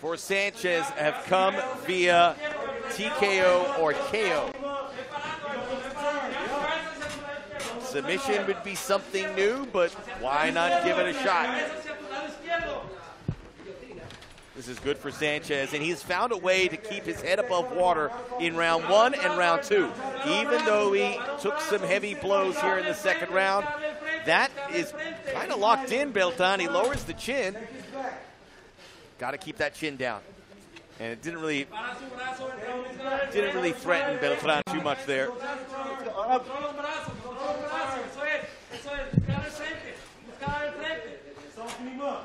for Sanchez have come via TKO or KO. submission would be something new, but why not give it a shot? This is good for Sanchez, and he's found a way to keep his head above water in round one and round two. Even though he took some heavy blows here in the second round, that is kind of locked in, Beltran. He lowers the chin. Got to keep that chin down. And it didn't really didn't really threaten Beltran too much there.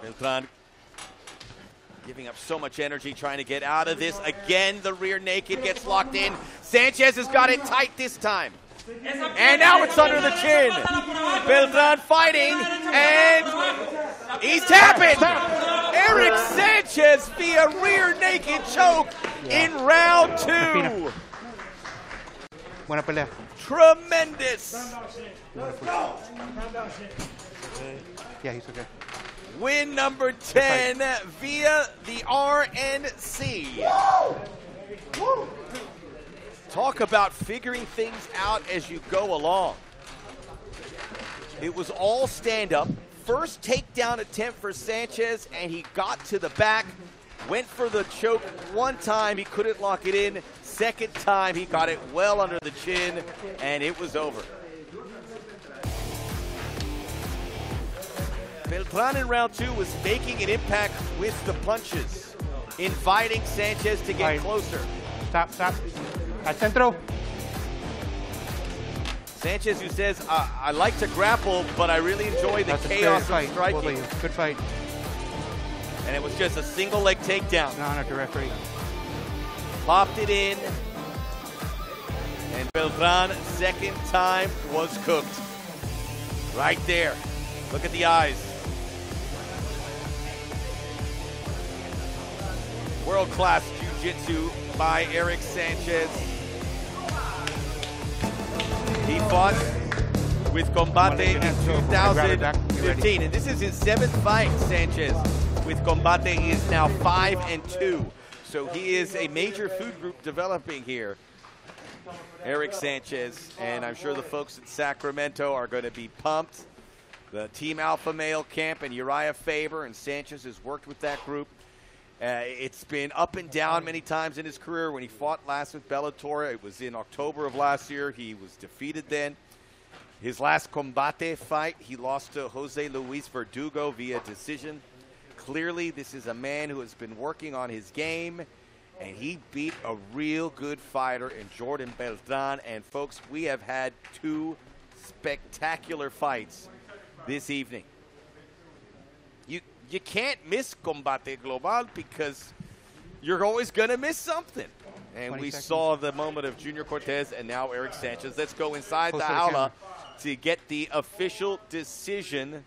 Beltran giving up so much energy trying to get out of this. Again, the rear naked gets locked in. Sanchez has got it tight this time. And now it's under the chin. Beltran fighting, and he's tapping. Erick Sanchez via rear naked choke in round two. Buena pelea. Tremendous. Yeah, he's okay. Win number 10 via the RNC. Talk about figuring things out as you go along. It was all stand up. First takedown attempt for Sanchez, and he got to the back. Went for the choke one time, he couldn't lock it in. Second time, he got it well under the chin, and it was over. Beltran in round two was making an impact with the punches, inviting Sanchez to get Right. closer. Stop, stop. Al centro. Sanchez, who says, I, I like to grapple, but I really enjoy the That's chaos of fight. Striking. you. Good fight. And it was just a single leg takedown. No, not the referee. Popped it in. And Beltran, second time, was cooked. Right there. Look at the eyes. World class jiu jitsu by Erick Sanchez. He fought with Combate in Grab it back. Be ready. 2015. And this is his seventh fight, Sanchez. With Combate, he is now 5 and 2. So he is a major food group developing here. Erick Sanchez, and I'm sure the folks in Sacramento are going to be pumped. The Team Alpha Male camp and Urijah Faber and Sanchez has worked with that group. Uh, it's been up and down many times in his career. When he fought last with Bellator, it was in October of last year. He was defeated then. His last combate fight, he lost to Jose Luis Verdugo via decision. Clearly, this is a man who has been working on his game, and he beat a real good fighter in Jordan Beltran. And folks, we have had two spectacular fights this evening. You you can't miss Combate Global because you're always going to miss something. And we seconds. saw the moment of Junior Cortez and now Erick Sanchez. Let's go inside Close the to aula to get the official decision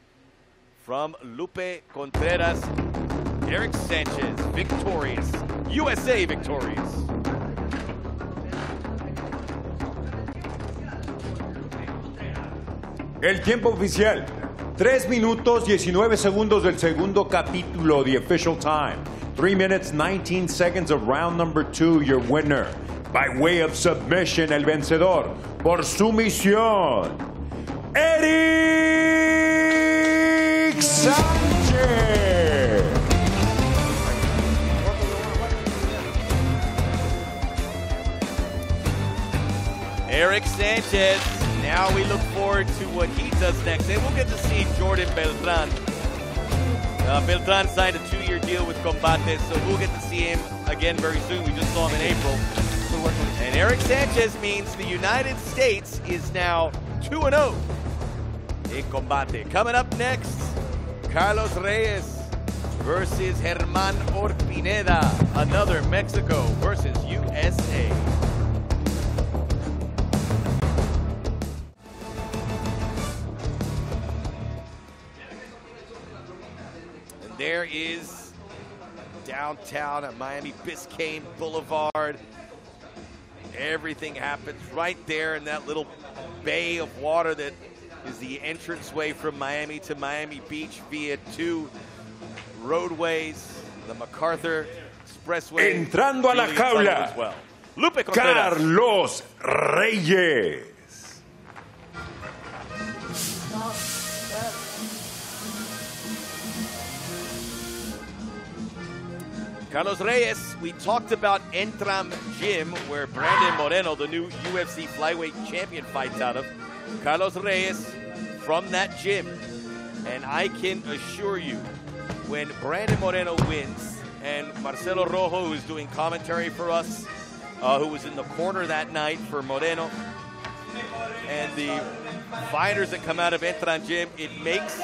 from Lupe Contreras. Erick Sanchez victorious. USA victorious. El tiempo oficial. 3 minutos 19 segundos del segundo capítulo, the official time. 3 minutes 19 seconds of round number 2, your winner. By way of submission, el vencedor. Por sumisión. Eric Sánchez. Eric Sanchez. Now we look forward to what he does next. And we'll get to see Jordan Beltran. Uh, Beltran signed a two-year deal with Combate, so we'll get to see him again very soon. We just saw him in April. And Erick Sanchez means the United States is now 2-0 in Combate. Coming up next, Carlos Reyes versus Germán Orpineda. Another Mexico versus USA. There is downtown at Miami Biscayne Boulevard. Everything happens right there in that little bay of water that is the entranceway from Miami to Miami Beach via two roadways, the MacArthur Expressway. Entrando a la jaula. well. Lupe Contreras. Carlos Reyes. Carlos Reyes, we talked about Entram Gym, where Brandon Moreno, the new UFC flyweight champion, fights out of. Carlos Reyes from that gym. And I can assure you, when Brandon Moreno wins, and Marcelo Rojo, who's doing commentary for us, uh, who was in the corner that night for Moreno, and the fighters that come out of Entram Gym, it makes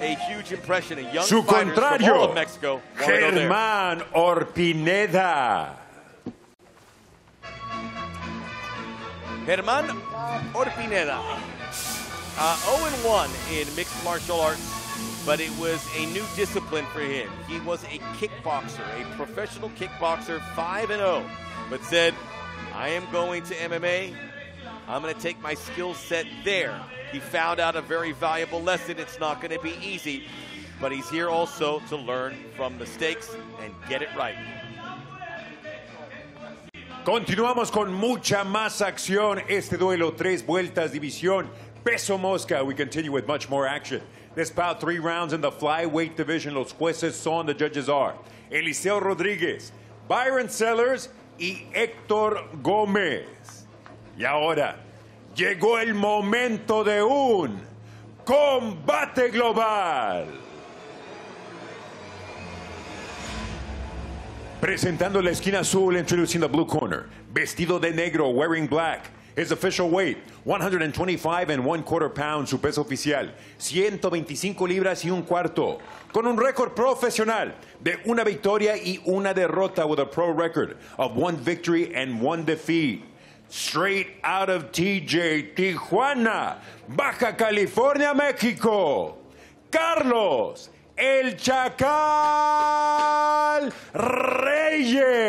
a huge impression. A young Su fighters from all contrario, of Mexico want to go there. Germán Orpineda. Germán Orpineda. Uh, 0-1 in mixed martial arts, but it was a new discipline for him. He was a kickboxer, a professional kickboxer, 5-0, but said, I am going to MMA. I'm going to take my skill set there. He found out a very valuable lesson. It's not going to be easy, but he's here also to learn from mistakes and get it right. Continuamos con mucha más acción. Este duelo, tres vueltas, división, peso mosca. We continue with much more action. This bout, three rounds in the flyweight division. Los jueces son, the judges are Eliseo Rodríguez, Byron Sellers y Héctor Gómez. Y ahora, llegó el momento de un combate global. Presentando la esquina azul, introducing the blue corner. Vestido de negro, wearing black. His official weight, 125 and one quarter pounds, su peso oficial, 125 libras y un cuarto. Con un récord profesional de una victoria y una derrota with a pro record of one victory and one defeat. Straight out of TJ, Tijuana, Baja California, México. Carlos El Chacal Reyes.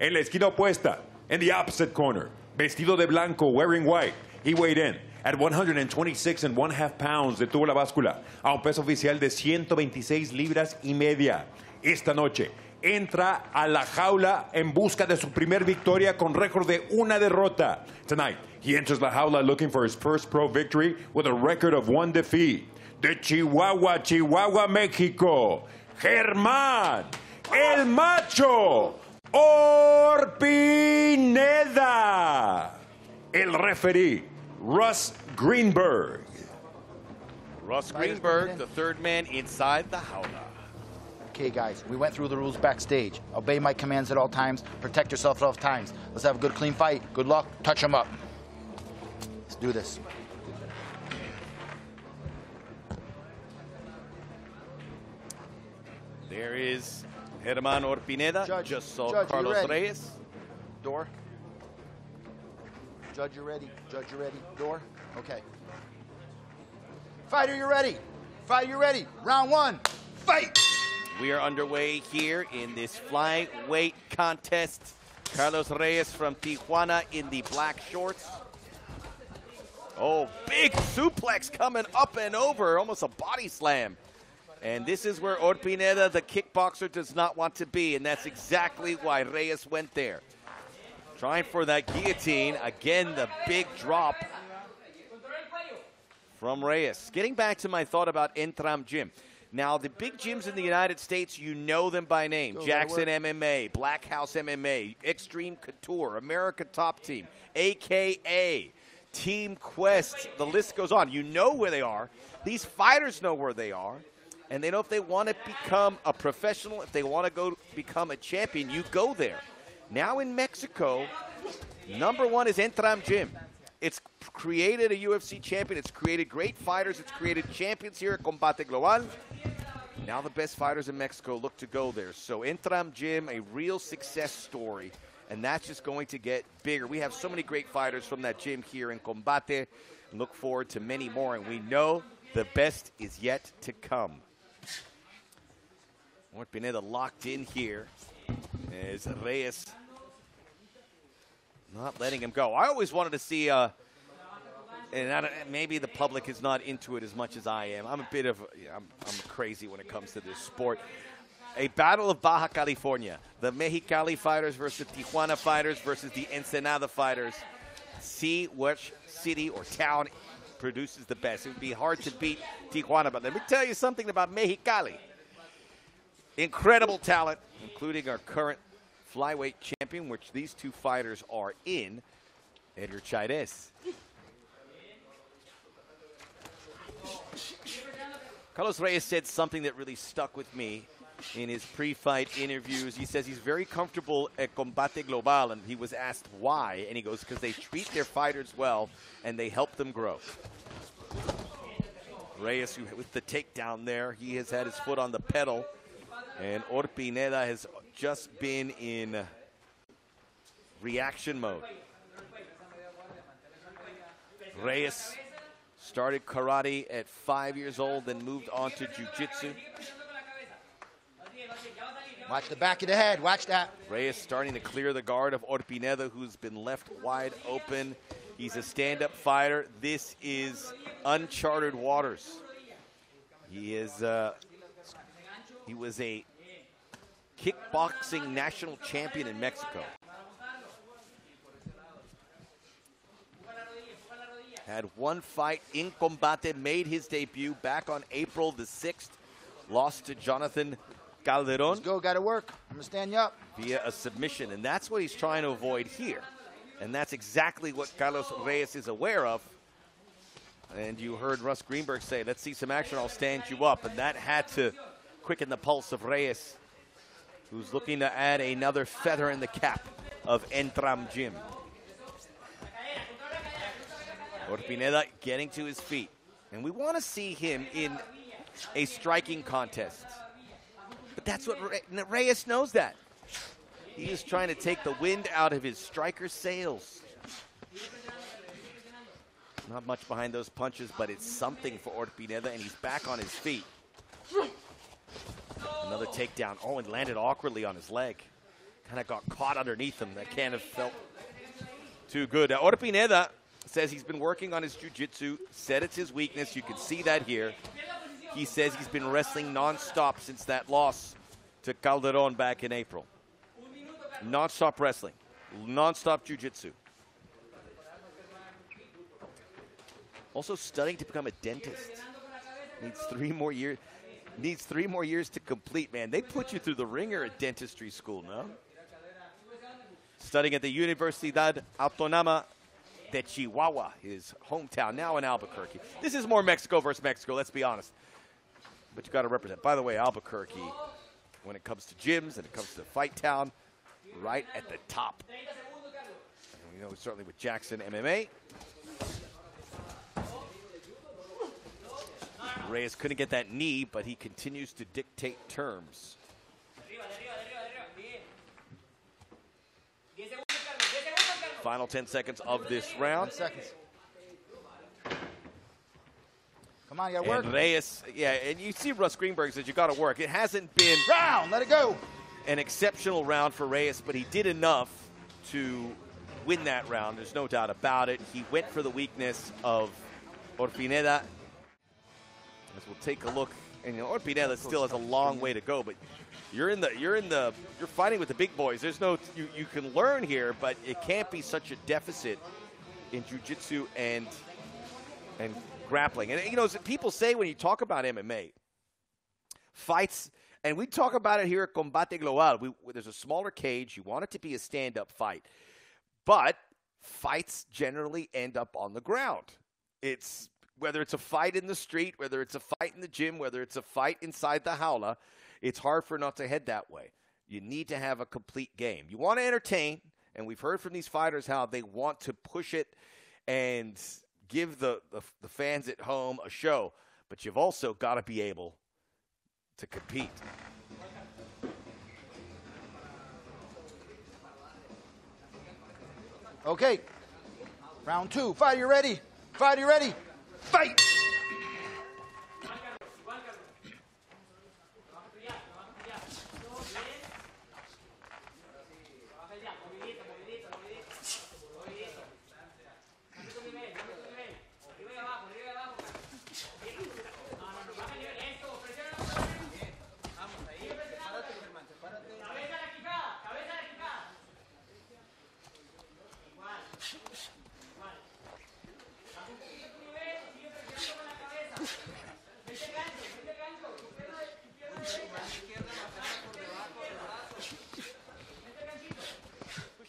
En la esquina opuesta, in the opposite corner, vestido de blanco, wearing white, he weighed in at 126 and one half pounds. Detuvo la báscula a un peso oficial de 126 libras y media. Esta noche entra a la jaula en busca de su primer victoria con récord de una derrota. Tonight, he enters la jaula looking for his first pro victory with a record of one defeat. De Chihuahua, Chihuahua, México, Germán, el macho, Orpineda. El referee, Russ Greenberg. Russ Greenberg, the third man inside the jaula. Okay, guys, we went through the rules backstage. Obey my commands at all times. Protect yourself at all times. Let's have a good, clean fight. Good luck. Touch them up. Let's do this. There is Germán Orpineda. Judge, just saw Judge, Carlos? Reyes. Door. Judge, you're ready? Judge, you're ready? Door. Okay. Fighter, you're ready? Fighter, you're ready? Round one. Fight! We are underway here in this flyweight contest. Carlos Reyes from Tijuana in the black shorts. Oh, big suplex coming up and over, almost a body slam. And this is where Orpineda, the kickboxer, does not want to be, and that's exactly why Reyes went there. Trying for that guillotine. Again, the big drop from Reyes. Getting back to my thought about Entram Gym. Now, the big gyms in the United States, you know them by name. Go, Jackson MMA, Black House MMA, Extreme Couture, America Top Team, AKA, Team Quest. The list goes on. You know where they are. These fighters know where they are. And they know if they want to become a professional, if they want to go become a champion, you go there. Now in Mexico, number one is Entram Gym. It's created a UFC champion. It's created great fighters. It's created champions here at Combate Global. Now the best fighters in Mexico look to go there. So Entram Gym, a real success story. And that's just going to get bigger. We have so many great fighters from that gym here in Combate. Look forward to many more. And we know the best is yet to come. Mort Pineda locked in here as Reyes not letting him go. I always wanted to see, uh, and maybe the public is not into it as much as I am. I'm a bit of, I'm, I'm crazy when it comes to this sport. A battle of Baja California. The Mexicali fighters versus Tijuana fighters versus the Ensenada fighters. See which city or town produces the best. It would be hard to beat Tijuana, but let me tell you something about Mexicali. incredible talent, including our current flyweight champion, which these two fighters are in, Edgar Chairez. Carlos Reyes said something that really stuck with me in his pre-fight interviews. He says he's very comfortable at Combate Global, and he was asked why, and he goes, because they treat their fighters well and they help them grow. Reyes, who, with the takedown there, he has had his foot on the pedal, and Orpineda has just been in reaction mode. Reyes started karate at five years old, then moved on to jiu-jitsu. Watch the back of the head. Watch that. Reyes starting to clear the guard of Orpineda, who's been left wide open. He's a stand-up fighter. This is uncharted waters. He is. Uh, he was a kickboxing national champion in Mexico. Had one fight in combate, made his debut back on April the 6th. Lost to Jonathan Calderon. Let's go. Got to work. I'm gonna stand you up. Via a submission, and that's what he's trying to avoid here. And that's exactly what Carlos Reyes is aware of. And you heard Russ Greenberg say, let's see some action, I'll stand you up. And that had to quicken the pulse of Reyes, who's looking to add another feather in the cap of Entram Gym. Orpineda getting to his feet. And we want to see him in a striking contest. But that's what Re- Reyes knows that. He is trying to take the wind out of his striker's sails. Not much behind those punches, but it's something for Orpineda, and he's back on his feet. Another takedown. Oh, and landed awkwardly on his leg. Kind of got caught underneath him. That can't have felt too good. Orpineda says he's been working on his jiu-jitsu, said it's his weakness. You can see that here. He says he's been wrestling nonstop since that loss to Calderon back in April. Nonstop wrestling, nonstop jiu-jitsu. Also studying to become a dentist. Needs three more years. Needs three more years to complete, man. They put you through the ringer at dentistry school, no? Studying at the Universidad Autónoma de Chihuahua, his hometown, now in Albuquerque. This is more Mexico versus Mexico, let's be honest. But you got to represent. By the way, Albuquerque, when it comes to gyms and it comes to Fight Town, right at the top. And we know certainly with Jackson MMA. Reyes couldn't get that knee, but he continues to dictate terms. Final 10 seconds of this round. 10 seconds. Come on, you got to work. And Reyes, yeah, and you see Russ Greenberg says you got to work. It hasn't been Round. Let it go. an exceptional round for Reyes, but he did enough to win that round. There's no doubt about it. He went for the weakness of Orpineda. As we'll take a look, and you know, Orpineda still has a long way to go, but you're in the you're in the you're fighting with the big boys. There's no you, you can learn here, but it can't be such a deficit in jiu-jitsu and and grappling. And you know, people say when you talk about MMA, fights, and we talk about it here at Combate Global. We, there's a smaller cage. You want it to be a stand-up fight, but fights generally end up on the ground. It's whether it's a fight in the street, whether it's a fight in the gym, whether it's a fight inside the jaula. It's hard for not to head that way. You need to have a complete game. You want to entertain, and we've heard from these fighters how they want to push it and give the, the, the fans at home a show, but you've also got to be able to compete. Okay. Round two. Fight, you ready? Fight, you ready? Fight!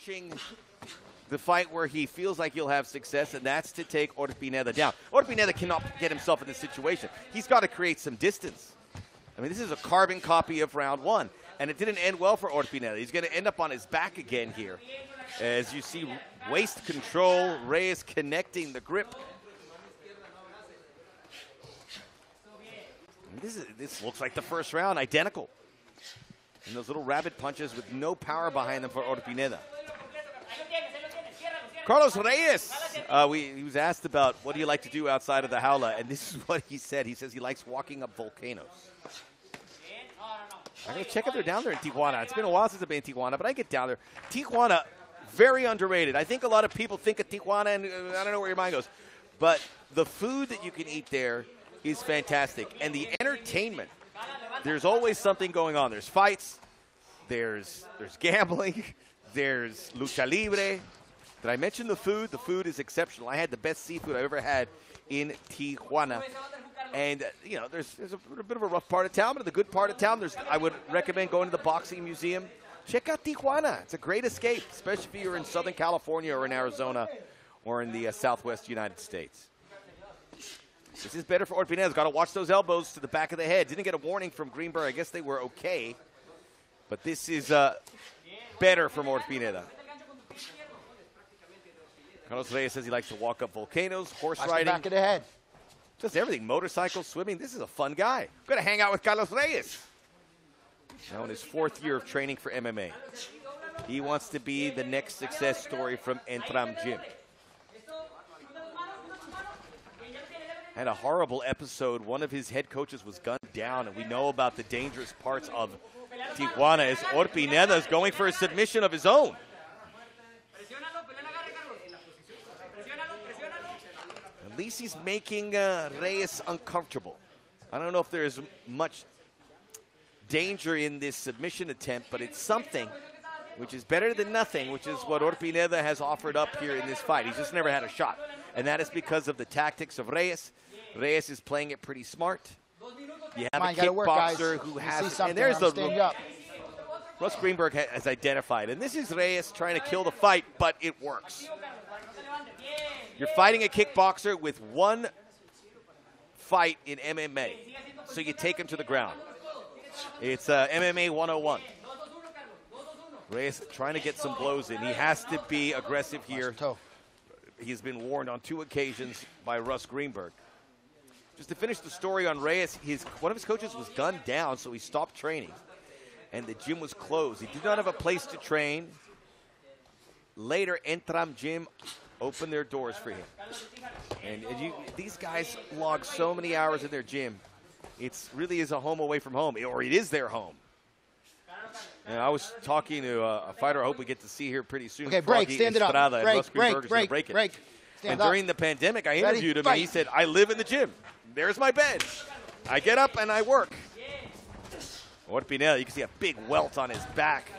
Approaching the fight where he feels like he'll have success, and that's to take Orpineda down. Orpineda cannot get himself in this situation. He's got to create some distance. I mean, this is a carbon copy of round one, and it didn't end well for Orpineda. He's going to end up on his back again here. As you see, waist control, Reyes connecting the grip. This, is, this looks like the first round, identical. And those little rabbit punches with no power behind them for Orpineda. Carlos Reyes, uh, we, he was asked about what do you like to do outside of the jaula, and this is what he said. He says he likes walking up volcanoes. I'm going to check if they're down there in Tijuana. It's been a while since I've been in Tijuana, but I get down there. Tijuana, very underrated. I think a lot of people think of Tijuana, and uh, I don't know where your mind goes. But the food that you can eat there is fantastic. And the entertainment, there's always something going on. There's fights, there's, there's gambling, there's lucha libre. Did I mention the food? The food is exceptional. I had the best seafood I've ever had in Tijuana. And uh, you know, there's there's a, a bit of a rough part of town, but the good part of town, there's I would recommend going to the boxing museum. Check out Tijuana. It's a great escape, especially if you're in Southern California or in Arizona or in the uh, Southwest United States. This is better for Orpineda. Got to watch those elbows to the back of the head. Didn't get a warning from Greenberg. I guess they were okay, but this is uh, better from Orpineda. Carlos Reyes says he likes to walk up volcanoes, horse Watch riding. back of the head. Just everything. Motorcycles, swimming. This is a fun guy. I'm going to hang out with Carlos Reyes. Now in his fourth year of training for MMA. He wants to be the next success story from Entram Gym. Had a horrible episode. One of his head coaches was gunned down, and we know about the dangerous parts of Tijuana as Orpineda is going for a submission of his own. At least he's making uh, Reyes uncomfortable. I don't know if there's much danger in this submission attempt, but it's something which is better than nothing, which is what Orpineda has offered up here in this fight. He's just never had a shot. And that is because of the tactics of Reyes. Reyes is playing it pretty smart. You have Come a you gotta work, guys. kickboxer who has see and there's I'm the up. Russ Greenberg has identified, and this is Reyes trying to kill the fight, but it works. You're fighting a kickboxer with one fight in MMA, so you take him to the ground. It's uh, MMA 101. Reyes trying to get some blows in. He has to be aggressive here. He's been warned on two occasions by Russ Greenberg. Just to finish the story on Reyes, his one of his coaches was gunned down, so he stopped training, and the gym was closed. He did not have a place to train. Later, Entram Gym opened their doors for him, and, and you, these guys log so many hours in their gym. It's really is a home away from home, or it is their home. And I was talking to uh, a fighter I hope we get to see here pretty soon. Okay, break, stand it up. Break, break, break, break break. Stand and up. during the pandemic, I Ready, interviewed him, and he said, "I live in the gym. There's my bed. I get up and I work." What Orpineda, you can see a big welt on his back,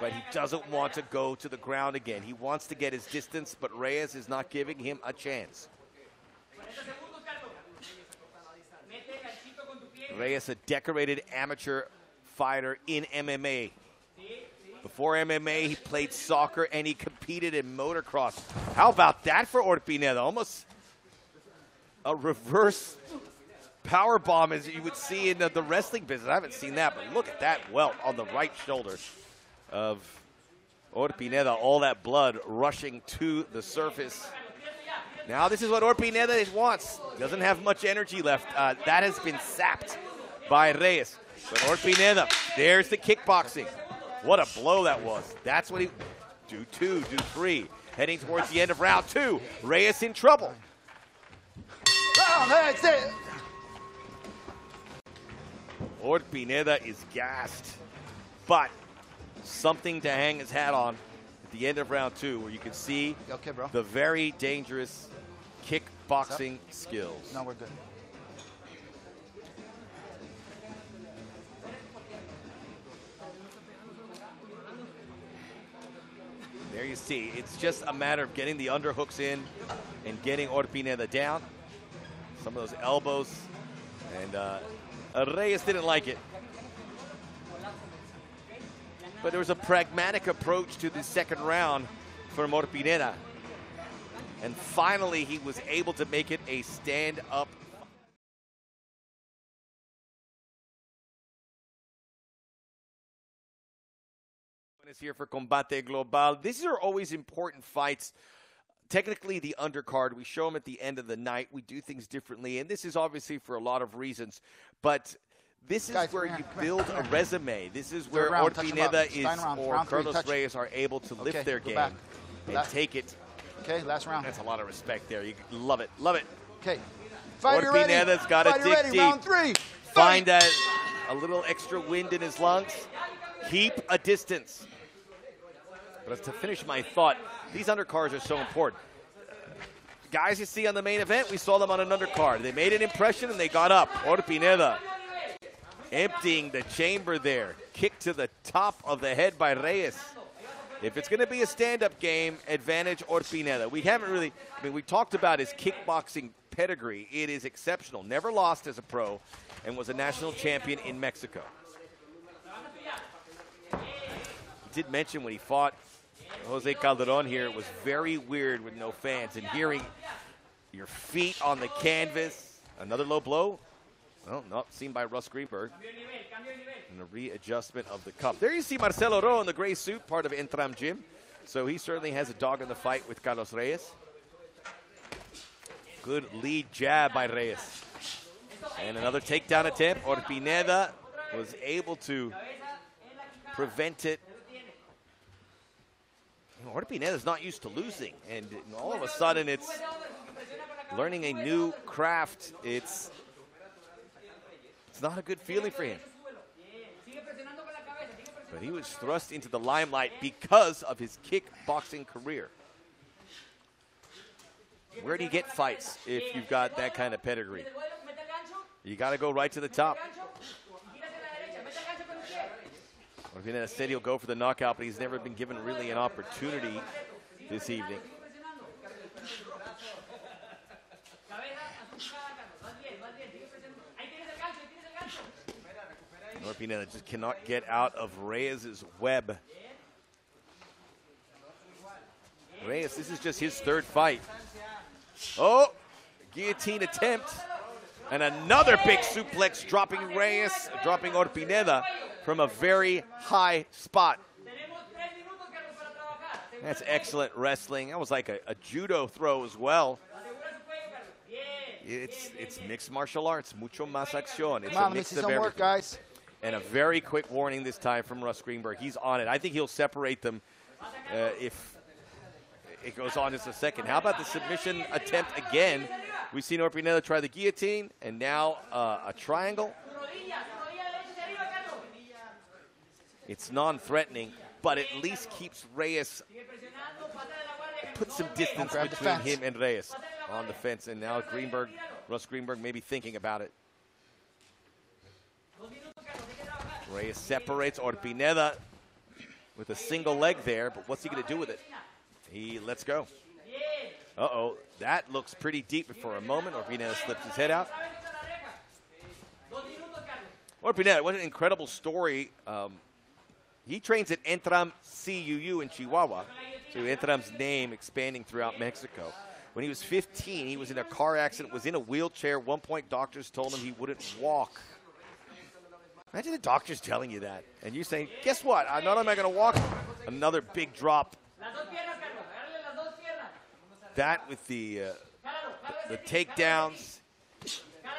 but he doesn't want to go to the ground again. He wants to get his distance, but Reyes is not giving him a chance. Reyes, a decorated amateur fighter in MMA. Before MMA, he played soccer and he competed in motocross. How about that for Orpineda? Almost a reverse power bomb as you would see in the, the wrestling business. I haven't seen that, but look at that welt on the right shoulder of Orpineda. All that blood rushing to the surface. Now this is what Orpineda wants. Doesn't have much energy left. Uh, that has been sapped by Reyes. But Orpineda, there's the kickboxing. What a blow that was. That's what he do two, do three. Heading towards the end of round two. Reyes in trouble. Oh, that's it. Orpineda is gassed. But something to hang his hat on at the end of round two, where you can see Okay, bro. the very dangerous kickboxing skills. No, we're good. There you see, it's just a matter of getting the underhooks in and getting Orpineda down. Some of those elbows, and uh, Reyes didn't like it. but there was a pragmatic approach to the second round for Orpineda. And finally, he was able to make it a stand Is here for Combate Global. These are always important fights. Technically, the undercard, we show them at the end of the night. We do things differently, and this is obviously for a lot of reasons. But this is Guys, where you build a resume. This is where round. Orpineda is round, or round Carlos touch. Reyes are able to lift Okay, their game back. and That- take it. Okay, last round. That's a lot of respect there. You love it, love it. Okay. Ready. Orpineda's got to Fighter dig ready. deep. Round three. Find that a little extra wind in his lungs. Keep a distance. But to finish my thought, these undercards are so important. Guys you see on the main event, we saw them on an undercard. They made an impression and they got up. Orpineda emptying the chamber there. Kick to the top of the head by Reyes. If it's going to be a stand-up game, advantage Orpineda. We haven't really, I mean, we talked about his kickboxing pedigree. It is exceptional. Never lost as a pro and was a national champion in Mexico. He did mention when he fought Jose Calderon here, was very weird with no fans and hearing your feet on the canvas. Another low blow. Well, not seen by Russ Greenberg. And a readjustment of the cup. There you see Marcelo Ro in the gray suit, part of Entram Gym. So he certainly has a dog in the fight with Carlos Reyes. Good lead jab by Reyes. And another takedown attempt. Orpineda was able to prevent it. You know, is not used to losing, and all of a sudden it's learning a new craft. It's it's not a good feeling for him. But he was thrust into the limelight because of his kickboxing career. Where do you get fights if you've got that kind of pedigree? You got to go right to the top. Orpineda said he'll go for the knockout, but he's never been given really an opportunity this evening. Orpineda just cannot get out of Reyes' web. Reyes, this is just his third fight. Oh, guillotine attempt. And another big suplex dropping Reyes, dropping Orpineda from a very high spot. That's excellent wrestling. That was like a, a judo throw as well. It's it's mixed martial arts, mucho más acción. It's on, a mix see of some work, guys. And a very quick warning this time from Russ Greenberg. He's on it. I think he'll separate them uh, if it goes on just a second. How about the submission attempt again? We've seen Orpineda try the guillotine and now uh, a triangle. It's non-threatening, but at least keeps Reyes, put some distance between him and Reyes on the fence. And now Greenberg, Russ Greenberg may be thinking about it. Reyes separates Orpineda with a single leg there, but what's he going to do with it? He lets go. Uh-oh, that looks pretty deep for a moment. Orpineda slips his head out. Orpineda, what an incredible story. Um, he trains at Entram CUU in Chihuahua, so Entram's name expanding throughout Mexico. When he was 15, he was in a car accident, was in a wheelchair. One point, doctors told him he wouldn't walk. Imagine the doctors telling you that, and you saying, "Guess what? I'm not only am I going to walk." Another big drop. That with the uh, the takedowns,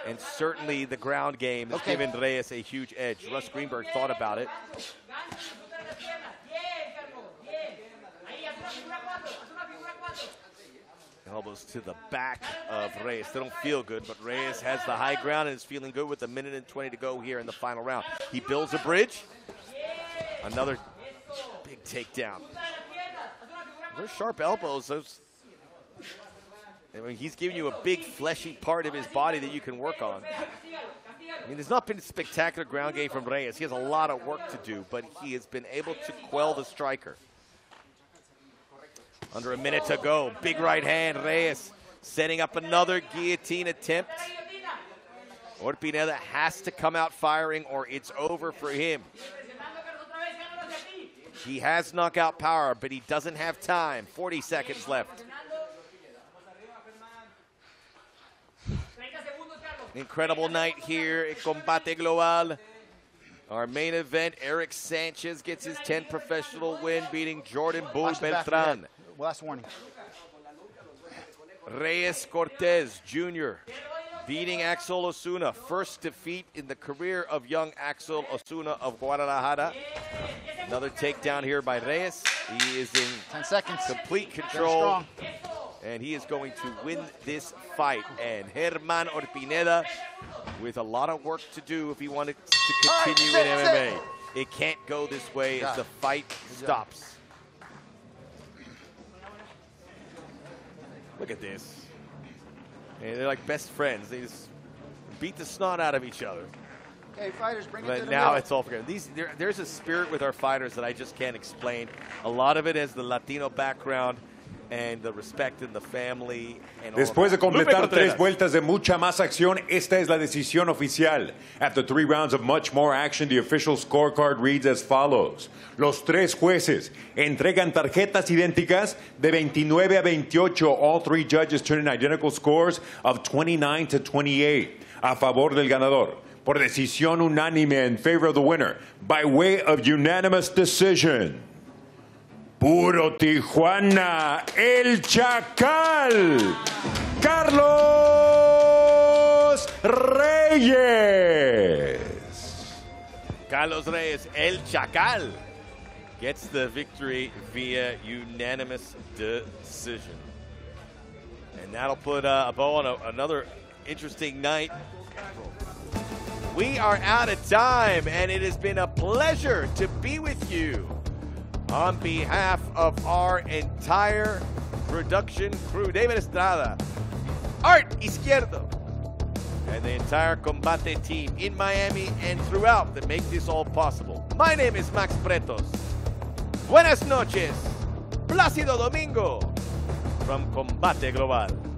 and certainly the ground game has Okay. given Reyes a huge edge. Russ Greenberg thought about it. Elbows to the back of Reyes. They don't feel good, but Reyes has the high ground and is feeling good with a minute and 20 to go here in the final round. He builds a bridge. Another big takedown. Those sharp elbows, those. I mean, he's giving you a big fleshy part of his body that you can work on. I mean, there's not been a spectacular ground game from Reyes. He has a lot of work to do, but he has been able to quell the striker. Under a minute to go. Big right hand, Reyes setting up another guillotine attempt. Orpineda has to come out firing or it's over for him. He has knockout power, but he doesn't have time. 40 seconds left. Incredible night here at Combate Global. Our main event, Erick Sanchez gets his 10th professional win, beating Jordan Bull Watch the back of your Beltran. head. Last warning. Reyes Cortez Jr. beating Axel Osuna. First defeat in the career of young Axel Osuna of Guadalajara. Another takedown here by Reyes. He is in 10 seconds. complete control. And he is going to win this fight. And Germán Orpineda with a lot of work to do if he wanted to continue sit, in. MMA. It can't go this way as the fight stops. Look at this. And they're like best friends. They just beat the snot out of each other. Okay, fighters, bring it But to the now middle. it's all forgotten. These there, there's a spirit with our fighters that I just can't explain. A lot of it is the Latino background and the respect in the family. And Después de completar tres vueltas de mucha más acción, esta es la decisión oficial. After three rounds of much more action, the official scorecard reads as follows. Los tres jueces entregan tarjetas idénticas de 29 a 28. All three judges turn in identical scores of 29 to 28 a favor del ganador. Por decisión unánime in favor of the winner by way of unanimous decision. Puro Tijuana, el Chacal, Carlos Reyes. Carlos Reyes, El Chacal, gets the victory via unanimous decision. And that'll put uh, a bow on a, another interesting night. We are out of time, and it has been a pleasure to be with you. On behalf of our entire production crew, David Estrada, Art Izquierdo, and the entire Combate team in Miami and throughout that make this all possible. My name is Max Bretos. Buenas noches. Plácido Domingo from Combate Global.